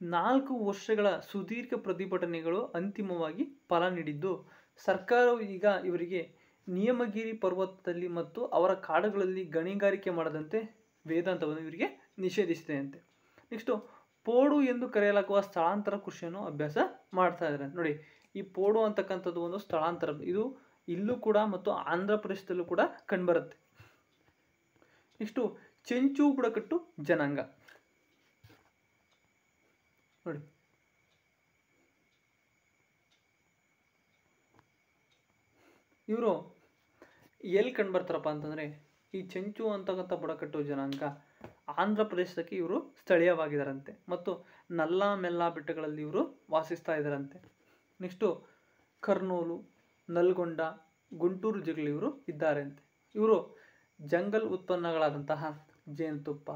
ನಾಲ್ಕು ವರ್ಷಗಳ ಸುದೀರ್ಘ ಪ್ರತಿಭಟನೆಗಳು ಅಂತಿಮವಾಗಿ ಫಲ ನೀಡಿದ್ದು. ಸರ್ಕಾರವು ಈಗ ಇವರಿಗೆ ನಿಯಮಗಿರಿ ಪರ್ವತದಲ್ಲಿ ಮತ್ತು ಅವರ ಕಾಡುಗಳಲ್ಲಿ ಗಣಿಗಾರಿಕೆ ಮಾಡದಂತೆ ವೇದಾಂತವನ್ನು ಇವರಿಗೆ ನಿಷೇಧಿಸಿದೆ ಅಂತೆ ನೆಕ್ಸ್ಟು ಪೋಡು ಎಂದು ಕರೆಯಲಾಗುವ ಸ್ಥಳಾಂತರ ಕೃಷಿಯನ್ನು ಅಭ್ಯಾಸ ಮಾಡ್ತಾ ಇದ್ದಾರೆ. ನೋಡಿ, ಈ ಪೋಡು ಅಂತಕ್ಕಂಥದ್ದು ಒಂದು ಸ್ಥಳಾಂತರ. ಇದು ಇಲ್ಲೂ ಕೂಡ ಮತ್ತು ಆಂಧ್ರ ಪ್ರದೇಶದಲ್ಲೂ ಕೂಡ ಕಂಡುಬರುತ್ತೆ. ನೆಕ್ಸ್ಟು ಚೆಂಚು ಬುಡಕಟ್ಟು ಜನಾಂಗ. ನೋಡಿ. ಇವರು ಎಲ್ಲಿ ಕಂಡುಬರ್ತಾರಪ್ಪ ಅಂತಂದರೆ, ಈ ಚೆಂಚು ಅಂತಕ್ಕಂಥ ಬುಡಕಟ್ಟು ಜನಾಂಗ ಆಂಧ್ರ ಪ್ರದೇಶಕ್ಕೆ ಇವರು ಸ್ಥಳೀಯವಾಗಿದ್ದಾರಂತೆ ಮತ್ತು ನಲ್ಲ ಮೆಲ್ಲ ಬೆಟ್ಟಗಳಲ್ಲಿ ಇವರು ವಾಸಿಸ್ತಾ ಇದ್ದಾರಂತೆ ನೆಕ್ಸ್ಟು ಕರ್ನೂಲು, ನಲ್ಗೊಂಡ, ಗುಂಟೂರು ಜಿಲ್ಲೆಯಲ್ಲಿ ಇವರು ಇದ್ದಾರೆ ಇವರು ಜಂಗಲ್ ಉತ್ಪನ್ನಗಳಾದಂತಹ ಜೇನುತುಪ್ಪ,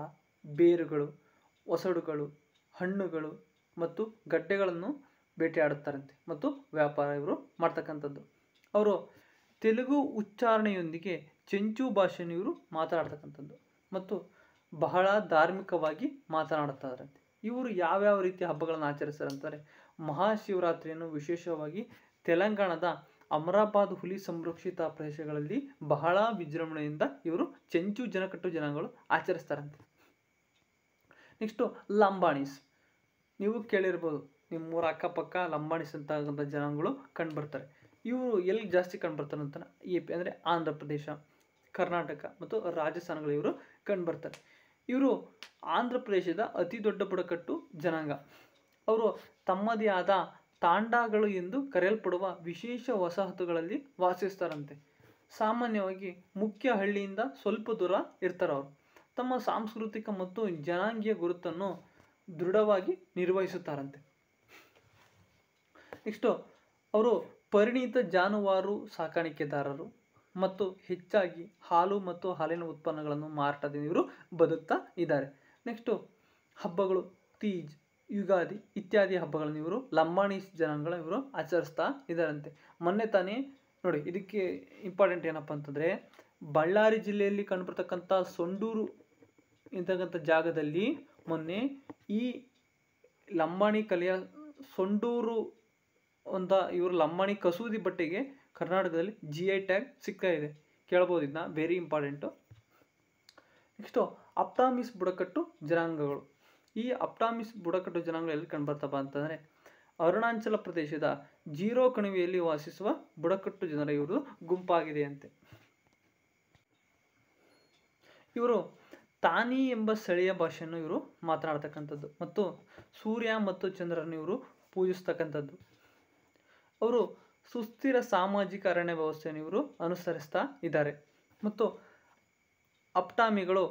ಬೇರುಗಳು, ಒಸಡುಗಳು, ಹಣ್ಣುಗಳು ಮತ್ತು ಗಡ್ಡೆಗಳನ್ನು ಬೇಟೆಯಾಡುತ್ತಾರಂತೆ. ಮತ್ತು ವ್ಯಾಪಾರ ಇವರು ಮಾಡ್ತಕ್ಕಂಥದ್ದು. ಅವರು ತೆಲುಗು ಉಚ್ಚಾರಣೆಯೊಂದಿಗೆ ಚೆಂಚು ಭಾಷೆಯನ್ನು ಇವರು ಮಾತಾಡ್ತಕ್ಕಂಥದ್ದು. ಮತ್ತು ಬಹಳ ಧಾರ್ಮಿಕವಾಗಿ ಮಾತನಾಡುತ್ತಾರಂತೆ. ಇವರು ಯಾವ್ಯಾವ ರೀತಿಯ ಹಬ್ಬಗಳನ್ನು ಆಚರಿಸ್ತಾರೆ ಅಂತಾರೆ ಮಹಾಶಿವರಾತ್ರಿಯನ್ನು ವಿಶೇಷವಾಗಿ ತೆಲಂಗಾಣದ ಅಮರಾಬಾದ್ ಹುಲಿ ಸಂರಕ್ಷಿತ ಪ್ರದೇಶಗಳಲ್ಲಿ ಬಹಳ ವಿಜೃಂಭಣೆಯಿಂದ ಇವರು ಚೆಂಚು ಜನಕಟ್ಟು ಜನಗಳು ಆಚರಿಸ್ತಾರಂತೆ. ನೆಕ್ಸ್ಟು ಲಂಬಾಣಿಸ್. ನೀವು ಕೇಳಿರ್ಬೋದು, ನಿಮ್ಮೂರ ಅಕ್ಕಪಕ್ಕ ಲಂಬಾಣಿಸ್ ಅಂತಕ್ಕಂಥ ಜನಗಳು ಕಂಡುಬರ್ತಾರೆ. ಇವರು ಎಲ್ಲಿ ಜಾಸ್ತಿ ಕಂಡುಬರ್ತಾರೆ ಅಂತ ಎ ಪಿ ಅಂದರೆ ಆಂಧ್ರ ಪ್ರದೇಶ, ಕರ್ನಾಟಕ ಮತ್ತು ರಾಜಸ್ಥಾನಗಳು ಇವರು ಕಂಡುಬರ್ತಾರೆ. ಇವರು ಆಂಧ್ರ ಪ್ರದೇಶದ ಅತಿ ದೊಡ್ಡ ಬುಡಕಟ್ಟು ಜನಾಂಗ. ಅವರು ತಮ್ಮದೇ ಆದ ತಾಂಡಾಗಳು ಎಂದು ಕರೆಯಲ್ಪಡುವ ವಿಶೇಷ ವಸಾಹತುಗಳಲ್ಲಿ ವಾಸಿಸ್ತಾರಂತೆ. ಸಾಮಾನ್ಯವಾಗಿ ಮುಖ್ಯ ಹಳ್ಳಿಯಿಂದ ಸ್ವಲ್ಪ ದೂರ ಇರ್ತಾರೆ ಅವರು. ತಮ್ಮ ಸಾಂಸ್ಕೃತಿಕ ಮತ್ತು ಜನಾಂಗೀಯ ಗುರುತನ್ನು ದೃಢವಾಗಿ ನಿರ್ವಹಿಸುತ್ತಾರಂತೆ. ನೆಕ್ಸ್ಟು, ಅವರು ಪರಿಣಿತ ಜಾನುವಾರು ಸಾಕಾಣಿಕೆದಾರರು. ಮತ್ತು ಹೆಚ್ಚಾಗಿ ಹಾಲು ಮತ್ತು ಹಾಲಿನ ಉತ್ಪನ್ನಗಳನ್ನು ಮಾರಾಟದಿಂದ ಇವರು ಬದುಕ್ತಾ ಇದ್ದಾರೆ. ನೆಕ್ಸ್ಟು ಹಬ್ಬಗಳು, ತೀಜ್, ಯುಗಾದಿ ಇತ್ಯಾದಿ ಹಬ್ಬಗಳನ್ನು ಇವರು ಲಂಬಾಣಿ ಜನಾಂಗಗಳ ಇವರು ಆಚರಿಸ್ತಾ ಇದ್ದಾರಂತೆ. ಮೊನ್ನೆ ತಾನೇ ನೋಡಿ ಇದಕ್ಕೆ ಇಂಪಾರ್ಟೆಂಟ್ ಏನಪ್ಪ ಅಂತಂದರೆ ಬಳ್ಳಾರಿ ಜಿಲ್ಲೆಯಲ್ಲಿ ಕಂಡುಬರ್ತಕ್ಕಂಥ ಸೊಂಡೂರು ಇರ್ತಕ್ಕಂಥ ಜಾಗದಲ್ಲಿ ಮೊನ್ನೆ ಈ ಲಂಬಾಣಿ ಕಲೆಯ ಸೊಂಡೂರು ಅಂತ ಇವರು ಲಂಬಾಣಿ ಕಸೂದಿ ಬಟ್ಟೆಗೆ ಕರ್ನಾಟಕದಲ್ಲಿ ಜಿ ಐ ಟ್ಯಾಗ್ ಸಿಗ್ತಾ ಇದೆ. ಕೇಳ್ಬೋದು ಇದನ್ನ ವೆರಿ ಇಂಪಾರ್ಟೆಂಟು ನೆಕ್ಸ್ಟು ಅಪ್ಟಾಮಿಸ್ ಬುಡಕಟ್ಟು ಜನಾಂಗಗಳು. ಈ ಅಪ್ಟಾಮಿಸ್ ಬುಡಕಟ್ಟು ಜನಾಂಗ ಎಲ್ಲಿ ಕಂಡುಬರ್ತಪ್ಪ ಅಂತಂದರೆ, ಅರುಣಾಚಲ ಪ್ರದೇಶದ ಜೀರೋ ಕಣಿವೆಯಲ್ಲಿ ವಾಸಿಸುವ ಬುಡಕಟ್ಟು ಜನರ ಇವರು ಗುಂಪಾಗಿದೆ ಅಂತೆ. ಇವರು ತಾನಿ ಎಂಬ ಸ್ಥಳೀಯ ಭಾಷೆಯನ್ನು ಇವರು ಮಾತನಾಡ್ತಕ್ಕಂಥದ್ದು ಮತ್ತು ಸೂರ್ಯ ಮತ್ತು ಚಂದ್ರನ ಇವರು ಪೂಜಿಸ್ತಕ್ಕಂಥದ್ದು. ಅವರು ಸುಸ್ಥಿರ ಸಾಮಾಜಿಕ ಅರಣ್ಯ ವ್ಯವಸ್ಥೆಯನ್ನು ಇವರು ಅನುಸರಿಸ್ತಾ ಇದ್ದಾರೆ. ಮತ್ತು ಅಪ್ಟಾಮಿಗಳು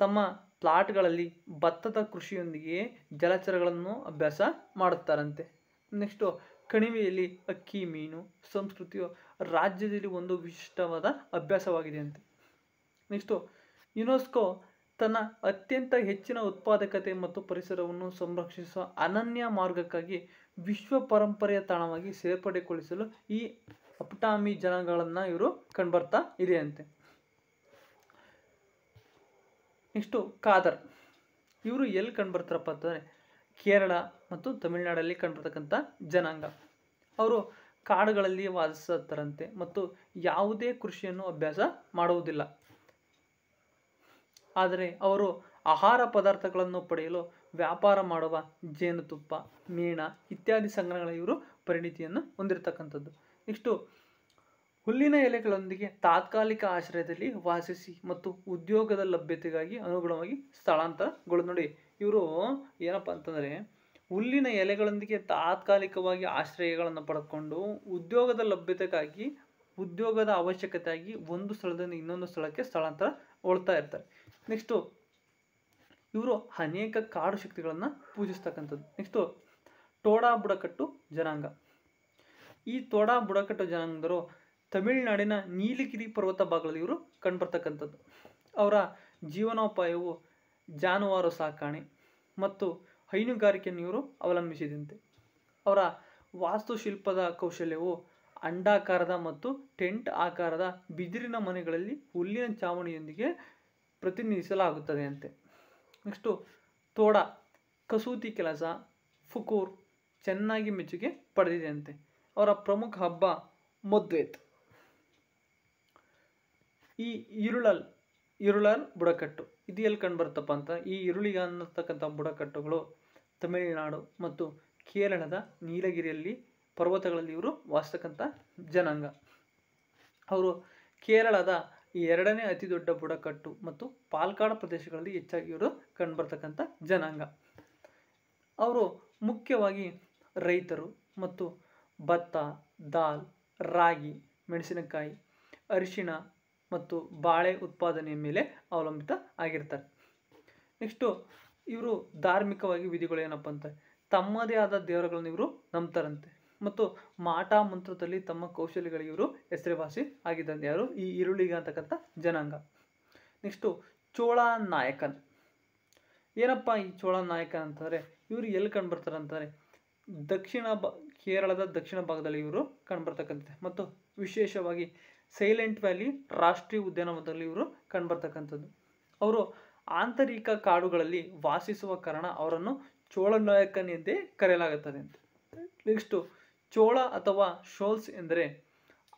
ತಮ್ಮ ಪ್ಲಾಟ್ಗಳಲ್ಲಿ ಭತ್ತದ ಕೃಷಿಯೊಂದಿಗೆ ಜಲಚರಗಳನ್ನು ಅಭ್ಯಾಸ ಮಾಡುತ್ತಾರಂತೆ. ನೆಕ್ಸ್ಟು ಕಣಿವೆಯಲ್ಲಿ ಅಕ್ಕಿ, ಮೀನು ಸಂಸ್ಕೃತಿಯು ರಾಜ್ಯದಲ್ಲಿ ಒಂದು ವಿಶಿಷ್ಟವಾದ ಅಭ್ಯಾಸವಾಗಿದೆ ಅಂತೆ ನೆಕ್ಸ್ಟು ಯುನೆಸ್ಕೋ ತನ್ನ ಅತ್ಯಂತ ಹೆಚ್ಚಿನ ಉತ್ಪಾದಕತೆ ಮತ್ತು ಪರಿಸರವನ್ನು ಸಂರಕ್ಷಿಸುವ ಅನನ್ಯ ಮಾರ್ಗಕ್ಕಾಗಿ ವಿಶ್ವ ಪರಂಪರೆಯ ತಾಣವಾಗಿ ಸೇರ್ಪಡೆಗೊಳಿಸಲು ಈ ಅಪ್ಟಾಮಿ ಜನಾಂಗಗಳನ್ನು ಇವರು ಕಂಡುಬರ್ತಾ ಇದೆಯಂತೆ. ನೆಕ್ಸ್ಟು ಕಾದರ್ ಇವರು ಎಲ್ಲಿ ಕಂಡುಬರ್ತಾರಪ್ಪ ಅಂತಂದರೆ ಕೇರಳ ಮತ್ತು ತಮಿಳುನಾಡಲ್ಲಿ ಕಂಡುಬರ್ತಕ್ಕಂಥ ಜನಾಂಗ. ಅವರು ಕಾಡುಗಳಲ್ಲಿ ವಾಸಿಸುತ್ತಾರಂತೆ ಮತ್ತು ಯಾವುದೇ ಕೃಷಿಯನ್ನು ಅಭ್ಯಾಸ ಮಾಡುವುದಿಲ್ಲ. ಆದರೆ ಅವರು ಆಹಾರ ಪದಾರ್ಥಗಳನ್ನು ಪಡೆಯಲು ವ್ಯಾಪಾರ ಮಾಡುವ ಜೇನುತುಪ್ಪ, ಮೇಣ ಇತ್ಯಾದಿ ಸಂಗ್ರಹಗಳ ಇವರು ಪರಿಣಿತಿಯನ್ನು ಹೊಂದಿರತಕ್ಕಂಥದ್ದು. ನೆಕ್ಸ್ಟು ಹುಲ್ಲಿನ ಎಲೆಗಳೊಂದಿಗೆ ತಾತ್ಕಾಲಿಕ ಆಶ್ರಯದಲ್ಲಿ ವಾಸಿಸಿ ಮತ್ತು ಉದ್ಯೋಗದ ಲಭ್ಯತೆಗಾಗಿ ಅನುಗುಣವಾಗಿ ಸ್ಥಳಾಂತರಗಳು ನೋಡಿ. ಇವರು ಏನಪ್ಪ ಅಂತಂದರೆ ಹುಲ್ಲಿನ ಎಲೆಗಳೊಂದಿಗೆ ತಾತ್ಕಾಲಿಕವಾಗಿ ಆಶ್ರಯಗಳನ್ನು ಪಡೆದುಕೊಂಡು ಉದ್ಯೋಗದ ಲಭ್ಯತೆಗಾಗಿ, ಉದ್ಯೋಗದ ಅವಶ್ಯಕತೆಯಾಗಿ ಒಂದು ಸ್ಥಳದಿಂದ ಇನ್ನೊಂದು ಸ್ಥಳಕ್ಕೆ ಸ್ಥಳಾಂತರಗೊಳ್ತಾ ಇರ್ತಾರೆ. ನೆಕ್ಸ್ಟು ಇವರು ಅನೇಕ ಕಾಡು ಶಕ್ತಿಗಳನ್ನು ಪೂಜಿಸ್ತಕ್ಕಂಥದ್ದು. ನೆಕ್ಸ್ಟು ತೋಡಾ ಬುಡಕಟ್ಟು ಜನಾಂಗ. ಈ ತೋಡಾ ಬುಡಕಟ್ಟು ಜನಾಂಗದವರು ತಮಿಳುನಾಡಿನ ನೀಲಗಿರಿ ಪರ್ವತ ಭಾಗಗಳಲ್ಲಿ ಇವರು ಕಂಡುಬರ್ತಕ್ಕಂಥದ್ದು. ಅವರ ಜೀವನೋಪಾಯವು ಜಾನುವಾರು ಸಾಕಾಣೆ ಮತ್ತು ಹೈನುಗಾರಿಕೆಯನ್ನು ಇವರು ಅವಲಂಬಿಸಿದಂತೆ. ಅವರ ವಾಸ್ತುಶಿಲ್ಪದ ಕೌಶಲ್ಯವು ಅಂಡಾಕಾರದ ಮತ್ತು ಟೆಂಟ್ ಆಕಾರದ ಬಿದಿರಿನ ಮನೆಗಳಲ್ಲಿ ಹುಲ್ಲಿನ ಚಾವಣಿಯೊಂದಿಗೆ ಪ್ರತಿನಿಧಿಸಲಾಗುತ್ತದೆ ಅಂತೆ ನೆಕ್ಸ್ಟು ತೋಡ, ಕಸೂತಿ ಕೆಲಸ, ಫುಕೂರ್ ಚೆನ್ನಾಗಿ ಮೆಚ್ಚುಗೆ ಪಡೆದಿದೆ ಅಂತೆ ಅವರ ಪ್ರಮುಖ ಹಬ್ಬ ಮದ್ವೇತ್. ಈ ಇರುಳಲ್ ಇರುಳಲ್ ಬುಡಕಟ್ಟು. ಇದು ಎಲ್ಲಿ ಕಂಡುಬರುತ್ತಪ್ಪ ಅಂತ, ಈ ಇರುಳಿಗ ಅನ್ನತಕ್ಕಂಥ ಬುಡಕಟ್ಟುಗಳು ತಮಿಳುನಾಡು ಮತ್ತು ಕೇರಳದ ನೀಲಗಿರಿಯಲ್ಲಿ ಪರ್ವತಗಳಲ್ಲಿ ಇವರು ವಾಸಿಸ್ತಕ್ಕಂಥ ಜನಾಂಗ. ಅವರು ಕೇರಳದ ಎರಡನೇ ಅತಿ ದೊಡ್ಡ ಬುಡಕಟ್ಟು ಮತ್ತು ಪಾಲ್ಕಾಡ ಪ್ರದೇಶಗಳಲ್ಲಿ ಹೆಚ್ಚಾಗಿ ಇವರು ಕಂಡುಬರ್ತಕ್ಕಂಥ ಜನಾಂಗ. ಅವರು ಮುಖ್ಯವಾಗಿ ರೈತರು ಮತ್ತು ಭತ್ತ, ದಾಲ್, ರಾಗಿ, ಮೆಣಸಿನಕಾಯಿ, ಅರಿಶಿಣ ಮತ್ತು ಬಾಳೆ ಉತ್ಪಾದನೆಯ ಮೇಲೆ ಅವಲಂಬಿತ ಆಗಿರ್ತಾರೆ. ನೆಕ್ಸ್ಟು ಇವರು ಧಾರ್ಮಿಕವಾಗಿ ವಿಧಿಗಳು ಏನಪ್ಪ ಅಂತ, ತಮ್ಮದೇ ಆದ ದೇವರುಗಳನ್ನು ಇವರು ನಂಬ್ತಾರಂತೆ. ಮತ್ತು ಮಾಟ ಮಂತ್ರದಲ್ಲಿ ತಮ್ಮ ಕೌಶಲ್ಯಗಳಿಗೆ ಇವರು ಹೆಸರುವಾಸಿ ಆಗಿದ್ದಂತೆ ಯಾರು? ಈ ಈರುಳ್ಳಿಗ ಅಂತಕ್ಕಂಥ ಜನಾಂಗ. ನೆಕ್ಸ್ಟು ಚೋಳ ನಾಯಕನ್. ಏನಪ್ಪ ಈ ಚೋಳ ನಾಯಕ ಅಂತಂದರೆ ಇವರು ಎಲ್ಲಿ ಕಂಡುಬರ್ತಾರೆ ಅಂತಾರೆ? ದಕ್ಷಿಣ ಬ, ಕೇರಳದ ದಕ್ಷಿಣ ಭಾಗದಲ್ಲಿ ಇವರು ಕಂಡುಬರ್ತಕ್ಕಂಥದ್ದು. ಮತ್ತು ವಿಶೇಷವಾಗಿ ಸೈಲೆಂಟ್ ವ್ಯಾಲಿ ರಾಷ್ಟ್ರೀಯ ಉದ್ಯಾನವನದಲ್ಲಿ ಇವರು ಕಂಡುಬರ್ತಕ್ಕಂಥದ್ದು. ಅವರು ಆಂತರಿಕ ಕಾಡುಗಳಲ್ಲಿ ವಾಸಿಸುವ ಕಾರಣ ಅವರನ್ನು ಚೋಳ ನಾಯಕನ್ ಎಂದೇ ಕರೆಯಲಾಗುತ್ತದೆ ಅಂತ. ನೆಕ್ಸ್ಟು ಚೋಳ ಅಥವಾ ಶೋಲ್ಸ್ ಎಂದರೆ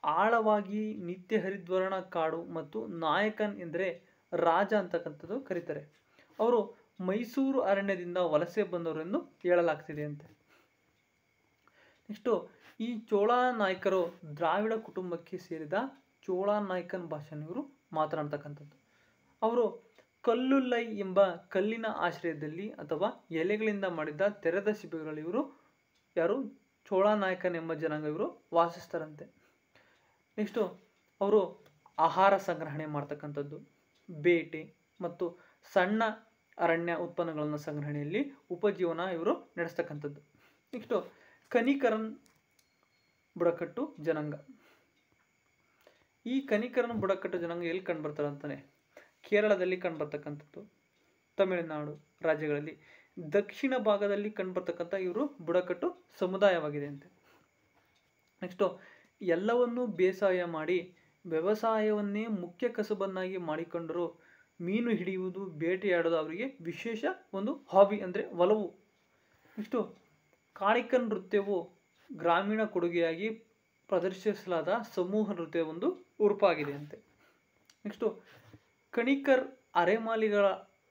ಆಳವಾಗಿ ನಿತ್ಯ ಹರಿದ್ವರ್ಣ ಕಾಡು ಮತ್ತು ನಾಯಕನ್ ಎಂದರೆ ರಾಜ ಅಂತಕ್ಕಂಥದ್ದು ಕರೀತಾರೆ. ಅವರು ಮೈಸೂರು ಅರಣ್ಯದಿಂದ ವಲಸೆ ಬಂದವರು ಎಂದು ಹೇಳಲಾಗ್ತಿದೆ ಅಂತೆ. ನೆಕ್ಸ್ಟು, ಈ ಚೋಳ ನಾಯಕರು ದ್ರಾವಿಡ ಕುಟುಂಬಕ್ಕೆ ಸೇರಿದ ಚೋಳ ನಾಯಕನ್ ಭಾಷೆಯನ್ನು ಇವರು ಮಾತನಾಡ್ತಕ್ಕಂಥದ್ದು. ಅವರು ಕಲ್ಲುಲ್ಲೈ ಎಂಬ ಕಲ್ಲಿನ ಆಶ್ರಯದಲ್ಲಿ ಅಥವಾ ಎಲೆಗಳಿಂದ ಮಾಡಿದ ತೆರೆದ ಶಿಬಿರಗಳಲ್ಲಿ ಇವರು ಯಾರು? ಚೋಳ ನಾಯಕನ್ ಎಂಬ ಜನಾಂಗ ಇವರು ವಾಸಿಸ್ತಾರಂತೆ. ನೆಕ್ಸ್ಟು ಅವರು ಆಹಾರ ಸಂಗ್ರಹಣೆ ಮಾಡ್ತಕ್ಕಂಥದ್ದು, ಬೇಟೆ ಮತ್ತು ಸಣ್ಣ ಅರಣ್ಯ ಉತ್ಪನ್ನಗಳನ್ನು ಸಂಗ್ರಹಣೆಯಲ್ಲಿ ಉಪಜೀವನ ಇವರು ನಡೆಸ್ತಕ್ಕಂಥದ್ದು. ನೆಕ್ಸ್ಟು ಕನಿಕರನ್ ಬುಡಕಟ್ಟು ಜನಾಂಗ. ಈ ಕನಿಕರನ್ ಬುಡಕಟ್ಟು ಜನಾಂಗ ಎಲ್ಲಿ ಕಂಡುಬರ್ತಾರೆ ಅಂತಾನೆ ಕೇರಳದಲ್ಲಿ ಕಂಡುಬರ್ತಕ್ಕಂಥದ್ದು. ತಮಿಳುನಾಡು ರಾಜ್ಯಗಳಲ್ಲಿ ದಕ್ಷಿಣ ಭಾಗದಲ್ಲಿ ಕಂಡುಬರ್ತಕ್ಕಂಥ ಇವರು ಬುಡಕಟ್ಟು ಸಮುದಾಯವಾಗಿದೆ ಅಂತೆ. ನೆಕ್ಸ್ಟು ಎಲ್ಲವನ್ನೂ ಬೇಸಾಯ ಮಾಡಿ, ವ್ಯವಸಾಯವನ್ನೇ ಮುಖ್ಯ ಕಸುಬನ್ನಾಗಿ ಮಾಡಿಕೊಂಡರು ಮೀನು ಹಿಡಿಯುವುದು, ಬೇಟೆಯಾಡೋದು ಅವರಿಗೆ ವಿಶೇಷ ಒಂದು ಹಾಬಿ ಅಂದರೆ ಒಲವು. ನೆಕ್ಸ್ಟು ಕಾಣಿಕ ನೃತ್ಯವು ಗ್ರಾಮೀಣ ಕೊಡುಗೆಯಾಗಿ ಪ್ರದರ್ಶಿಸಲಾದ ಸಮೂಹ ನೃತ್ಯ ಒಂದು ಉರುಪಾಗಿದೆ ಅಂತೆ. ನೆಕ್ಸ್ಟು ಕಣಿಕರ್ ಅರೆಮಾಲಿಗಳ,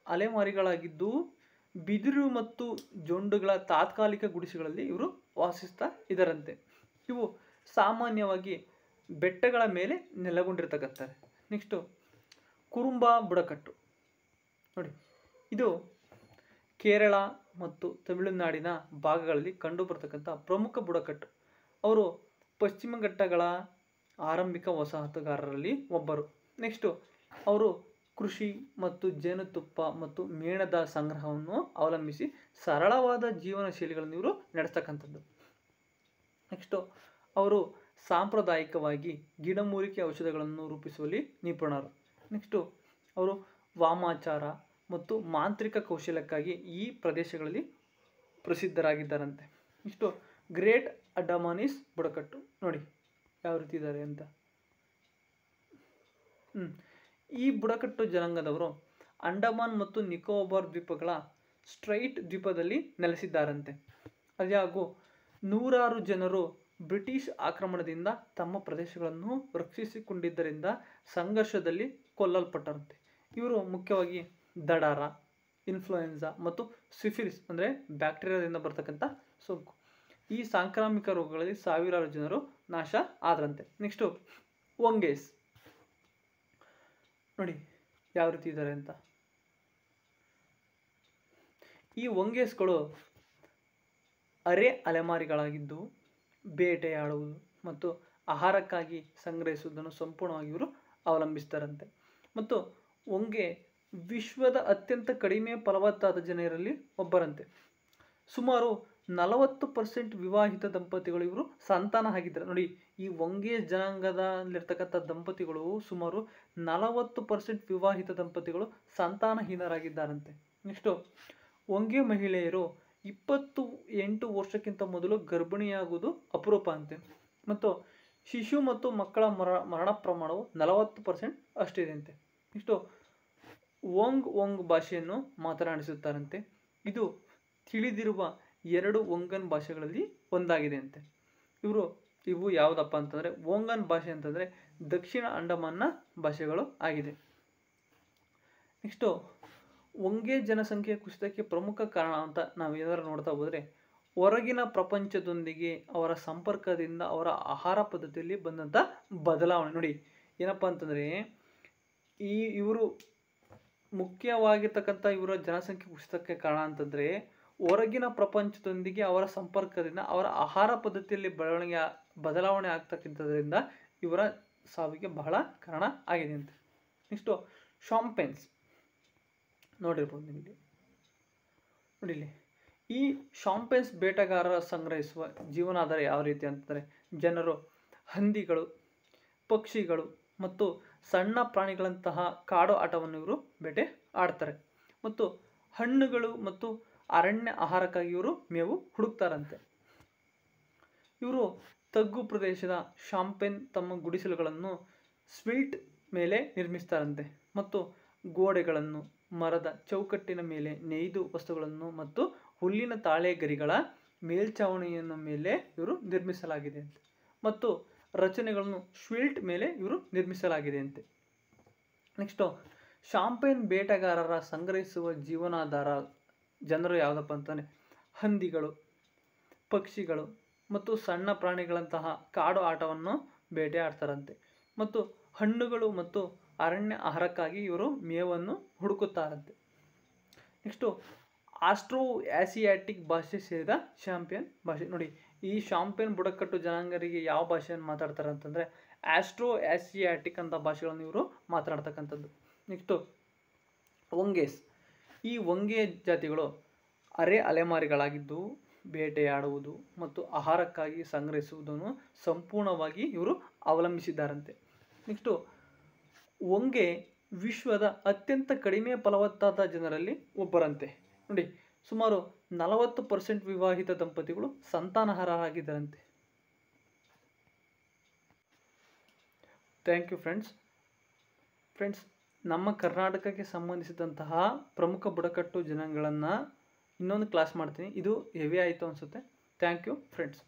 ಅಲೆಮಾರಿಗಳಾಗಿದ್ದು ಬಿದಿರು ಮತ್ತು ಜೊಂಡುಗಳ ತಾತ್ಕಾಲಿಕ ಗುಡಿಸುಗಳಲ್ಲಿ ಇವರು ವಾಸಿಸ್ತಾ ಇದರಂತೆ. ಇವು ಸಾಮಾನ್ಯವಾಗಿ ಬೆಟ್ಟಗಳ ಮೇಲೆ ನೆಲೆಗೊಂಡಿರ್ತಕ್ಕಂಥದ್ದು. ನೆಕ್ಸ್ಟು ಕುರುಂಬ ಬುಡಕಟ್ಟು. ನೋಡಿ, ಇದು ಕೇರಳ ಮತ್ತು ತಮಿಳುನಾಡಿನ ಭಾಗಗಳಲ್ಲಿ ಕಂಡುಬರ್ತಕ್ಕಂಥ ಪ್ರಮುಖ ಬುಡಕಟ್ಟು. ಅವರು ಪಶ್ಚಿಮ ಘಟ್ಟಗಳ ಆರಂಭಿಕ ವಸಾಹತುಗಾರರಲ್ಲಿ ಒಬ್ಬರು. ನೆಕ್ಸ್ಟು ಅವರು ಕೃಷಿ ಮತ್ತು ಜೇನುತುಪ್ಪ ಮತ್ತು ಮೇಣದ ಸಂಗ್ರಹವನ್ನು ಅವಲಂಬಿಸಿ ಸರಳವಾದ ಜೀವನ ಶೈಲಿಗಳನ್ನು ಇವರು ನಡೆಸ್ತಕ್ಕಂಥದ್ದು. ನೆಕ್ಸ್ಟು ಅವರು ಸಾಂಪ್ರದಾಯಿಕವಾಗಿ ಗಿಡಮೂಲಿಕೆ ಔಷಧಗಳನ್ನು ರೂಪಿಸುವಲ್ಲಿ ನಿಪುಣರು. ನೆಕ್ಸ್ಟು ಅವರು ವಾಮಾಚಾರ ಮತ್ತು ಮಾಂತ್ರಿಕ ಕೌಶಲ್ಯಕ್ಕಾಗಿ ಈ ಪ್ರದೇಶಗಳಲ್ಲಿ ಪ್ರಸಿದ್ಧರಾಗಿದ್ದಾರಂತೆ. ಇಷ್ಟು ಗ್ರೇಟ್ ಅಡಮಾನಿಸ್ ಬುಡಕಟ್ಟು. ನೋಡಿ, ಯಾವ ರೀತಿ ಇದ್ದಾರೆ ಅಂತ. ಹ್ಮ್. ಈ ಬುಡಕಟ್ಟು ಜನಾಂಗದವರು ಅಂಡಮಾನ್ ಮತ್ತು ನಿಕೋಬಾರ್ ದ್ವೀಪಗಳ ಸ್ಟ್ರೈಟ್ ದ್ವೀಪದಲ್ಲಿ ನೆಲೆಸಿದ್ದಾರಂತೆ. ಅದಾಗೂ ನೂರಾರು ಜನರು ಬ್ರಿಟಿಷ್ ಆಕ್ರಮಣದಿಂದ ತಮ್ಮ ಪ್ರದೇಶಗಳನ್ನು ರಕ್ಷಿಸಿಕೊಂಡಿದ್ದರಿಂದ ಸಂಘರ್ಷದಲ್ಲಿ ಕೊಲ್ಲಲ್ಪಟ್ಟರಂತೆ. ಇವರು ಮುಖ್ಯವಾಗಿ ದಡಾರ ಇನ್ಫ್ಲೂಯೆನ್ಸಾ ಮತ್ತು ಸಿಫಿಲಿಸ್ ಅಂದರೆ ಬ್ಯಾಕ್ಟೀರಿಯಾದಿಂದ ಬರ್ತಕ್ಕಂಥ ಸೋಂಕು. ಈ ಸಾಂಕ್ರಾಮಿಕ ರೋಗಗಳಲ್ಲಿ ಸಾವಿರಾರು ಜನರು ನಾಶ ಆದ್ರಂತೆ. ನೆಕ್ಸ್ಟು ವಂಗೇಸ್ ನೋಡಿ, ಯಾವ ರೀತಿ ಇದ್ದಾರೆ ಅಂತ. ಈ ವಂಗೇಸ್ಗಳು ಅರೆ ಅಲೆಮಾರಿಗಳಾಗಿದ್ದು, ಬೇಟೆಯಾಡುವುದು ಮತ್ತು ಆಹಾರಕ್ಕಾಗಿ ಸಂಗ್ರಹಿಸುವುದನ್ನು ಸಂಪೂರ್ಣವಾಗಿ ಇವರು ಅವಲಂಬಿಸ್ತಾರಂತೆ. ಮತ್ತು ಒಂಗೆ ವಿಶ್ವದ ಅತ್ಯಂತ ಕಡಿಮೆ ಫಲವತ್ತಾದ ಜನರಲ್ಲಿ ಒಬ್ಬರಂತೆ. ಸುಮಾರು ನಲವತ್ತು ಪರ್ಸೆಂಟ್ ವಿವಾಹಿತ ದಂಪತಿಗಳು ಇವರು ಸಂತಾನ ಆಗಿದ್ದಾರೆ. ನೋಡಿ, ಈ ಒಂಗೆ ಜನಾಂಗದಲ್ಲಿರ್ತಕ್ಕಂಥ ದಂಪತಿಗಳು ಸುಮಾರು ನಲವತ್ತು ಪರ್ಸೆಂಟ್ ವಿವಾಹಿತ ದಂಪತಿಗಳು ಸಂತಾನಹೀನರಾಗಿದ್ದಾರಂತೆ. ನೆಕ್ಸ್ಟು ಒಂಗೆ ಮಹಿಳೆಯರು ಇಪ್ಪತ್ತು ಎಂಟು ವರ್ಷಕ್ಕಿಂತ ಮೊದಲು ಗರ್ಭಿಣಿಯಾಗುವುದು ಅಪರೂಪ ಅಂತೆ. ಮತ್ತು ಶಿಶು ಮತ್ತು ಮಕ್ಕಳ ಮರ, ಮರಣ ಪ್ರಮಾಣವು ನಲವತ್ತು ಪರ್ಸೆಂಟ್ ಅಷ್ಟಿದೆ ಅಂತೆ. ನೆಕ್ಸ್ಟು ಓಂಗ್ ಓಂಗ್ ಭಾಷೆಯನ್ನು ಮಾತನಾಡಿಸುತ್ತಾರಂತೆ. ಇದು ತಿಳಿದಿರುವ ಎರಡು ಒಂಗನ್ ಭಾಷೆಗಳಲ್ಲಿ ಒಂದಾಗಿದೆ ಅಂತೆ. ಇವರು, ಇವು ಯಾವುದಪ್ಪ ಅಂತಂದರೆ, ಒಂಗನ್ ಭಾಷೆ ಅಂತಂದರೆ ದಕ್ಷಿಣ ಅಂಡಮಾನ್ನ ಭಾಷೆಗಳು ಆಗಿದೆ. ನೆಕ್ಸ್ಟು ಒಂಗೆ ಜನಸಂಖ್ಯೆ ಕುಸಿತಕ್ಕೆ ಪ್ರಮುಖ ಕಾರಣ ಅಂತ ನಾವು ಏನಾರು ನೋಡ್ತಾ ಹೋದರೆ, ಹೊರಗಿನ ಪ್ರಪಂಚದೊಂದಿಗೆ ಅವರ ಸಂಪರ್ಕದಿಂದ ಅವರ ಆಹಾರ ಪದ್ಧತಿಯಲ್ಲಿ ಬಂದಂಥ ಬದಲಾವಣೆ. ನೋಡಿ, ಏನಪ್ಪ ಅಂತಂದರೆ, ಈ ಇವರು ಮುಖ್ಯವಾಗಿರ್ತಕ್ಕಂಥ ಇವರ ಜನಸಂಖ್ಯೆ ಕುಸಿತಕ್ಕೆ ಕಾರಣ ಅಂತಂದರೆ ಹೊರಗಿನ ಪ್ರಪಂಚದೊಂದಿಗೆ ಅವರ ಸಂಪರ್ಕದಿಂದ ಅವರ ಆಹಾರ ಪದ್ಧತಿಯಲ್ಲಿ ಬೆಳವಣಿಗೆ ಬದಲಾವಣೆ ಆಗ್ತಕ್ಕಂಥದ್ರಿಂದ ಇವರ ಸಾವಿಗೆ ಬಹಳ ಕಾರಣ ಆಗಿದೆ ಅಂತ. ನೆಕ್ಸ್ಟು ಶಾಂಪೆನ್ಸ್ ನೋಡಿರ್ಬೋದು ನಿಮಗೆ. ನೋಡಿ ಇಲ್ಲಿ ಈ ಶಾಂಪೆನ್ಸ್ ಬೇಟೆಗಾರರ ಸಂಗ್ರಹಿಸುವ ಜೀವನಾಧಾರ ಯಾವ ರೀತಿ ಅಂತಂದರೆ ಜನರು, ಹಂದಿಗಳು, ಪಕ್ಷಿಗಳು ಮತ್ತು ಸಣ್ಣ ಪ್ರಾಣಿಗಳಂತಹ ಕಾಡು ಆಟವನ್ನು ಇವರು ಬೇಟೆ ಆಡ್ತಾರೆ. ಮತ್ತು ಹಣ್ಣುಗಳು ಮತ್ತು ಅರಣ್ಯ ಆಹಾರಕ್ಕಾಗಿ ಇವರು ಮೇವು ಹುಡುಕ್ತಾರಂತೆ. ಇವರು ತಗ್ಗು ಪ್ರದೇಶದ ಶಾಂಪೆನ್ ತಮ್ಮ ಗುಡಿಸಲುಗಳನ್ನು ಸ್ವಿಲ್ಟ್ ಮೇಲೆ ನಿರ್ಮಿಸ್ತಾರಂತೆ ಮತ್ತು ಗೋಡೆಗಳನ್ನು, ಮರದ ಚೌಕಟ್ಟಿನ ಮೇಲೆ ನೇಯ್ದು ವಸ್ತುಗಳನ್ನು ಮತ್ತು ಹುಲ್ಲಿನ ತಾಳೆ ಗರಿಗಳ ಮೇಲ್ಛಾವಣಿಯ ಮೇಲೆ ಇವರು ನಿರ್ಮಿಸಲಾಗಿದೆ ಅಂತೆ. ಮತ್ತು ರಚನೆಗಳನ್ನು ಸ್ವಿಲ್ಟ್ ಮೇಲೆ ಇವರು ನಿರ್ಮಿಸಲಾಗಿದೆ ಅಂತೆ. ನೆಕ್ಸ್ಟು, ಶಾಂಪೇನ್ ಬೇಟೆಗಾರರ ಸಂಗ್ರಹಿಸುವ ಜೀವನಾಧಾರ ಜನರು ಯಾವುದಪ್ಪ ಅಂತಂದರೆ ಹಂದಿಗಳು, ಪಕ್ಷಿಗಳು ಮತ್ತು ಸಣ್ಣ ಪ್ರಾಣಿಗಳಂತಹ ಕಾಡು ಆಟವನ್ನು ಬೇಟೆ ಆಡ್ತಾರಂತೆ. ಮತ್ತು ಹಣ್ಣುಗಳು ಮತ್ತು ಅರಣ್ಯ ಆಹಾರಕ್ಕಾಗಿ ಇವರು ಮೇವನ್ನು ಹುಡುಕುತ್ತಾರಂತೆ. ನೆಕ್ಸ್ಟು ಆಸ್ಟ್ರೋ ಆಸಿಯಾಟಿಕ್ ಭಾಷೆ ಸೇರಿದ ಶಾಂಪಿಯನ್ ಭಾಷೆ. ನೋಡಿ, ಈ ಶಾಂಪಿಯನ್ ಬುಡಕಟ್ಟು ಜನಾಂಗರಿಗೆ ಯಾವ ಭಾಷೆಯನ್ನು ಮಾತಾಡ್ತಾರೆ ಅಂತಂದರೆ ಆಸ್ಟ್ರೋ ಆಸಿಯಾಟಿಕ್ ಅಂತ ಭಾಷೆಗಳನ್ನು ಇವರು ಮಾತಾಡ್ತಕ್ಕಂಥದ್ದು. ನೆಕ್ಸ್ಟು ವಂಗೇಸ್ ಈ ವಂಗೆ ಜಾತಿಗಳು ಅರೆ ಅಲೆಮಾರಿಗಳಾಗಿದ್ದು ಬೇಟೆಯಾಡುವುದು ಮತ್ತು ಆಹಾರಕ್ಕಾಗಿ ಸಂಗ್ರಹಿಸುವುದನ್ನು ಸಂಪೂರ್ಣವಾಗಿ ಇವರು ಅವಲಂಬಿಸಿದ್ದಾರಂತೆ. ನೆಕ್ಸ್ಟು ವಂಗೆ ವಿಶ್ವದ ಅತ್ಯಂತ ಕಡಿಮೆ ಫಲವತ್ತಾದ ಜನರಲ್ಲಿ ಒಬ್ಬರಂತೆ. ನೋಡಿ, ಸುಮಾರು ನಲವತ್ತು ಪರ್ಸೆಂಟ್ ವಿವಾಹಿತ ದಂಪತಿಗಳು ಸಂತಾನಹರಾಗಿದ್ದಾರಂತೆ ಥ್ಯಾಂಕ್ ಯು ಫ್ರೆಂಡ್ಸ್. ಫ್ರೆಂಡ್ಸ್ ನಮ್ಮ ಕರ್ನಾಟಕಕ್ಕೆ ಸಂಬಂಧಿಸಿದಂತಹ ಪ್ರಮುಖ ಬುಡಕಟ್ಟು ಜನಾಂಗಗಳನ್ನು ಇನ್ನೊಂದು ಕ್ಲಾಸ್ ಮಾಡ್ತೀನಿ. ಇದು ಹೆವಿ ಆಯಿತು ಅನಿಸುತ್ತೆ. Thank you friends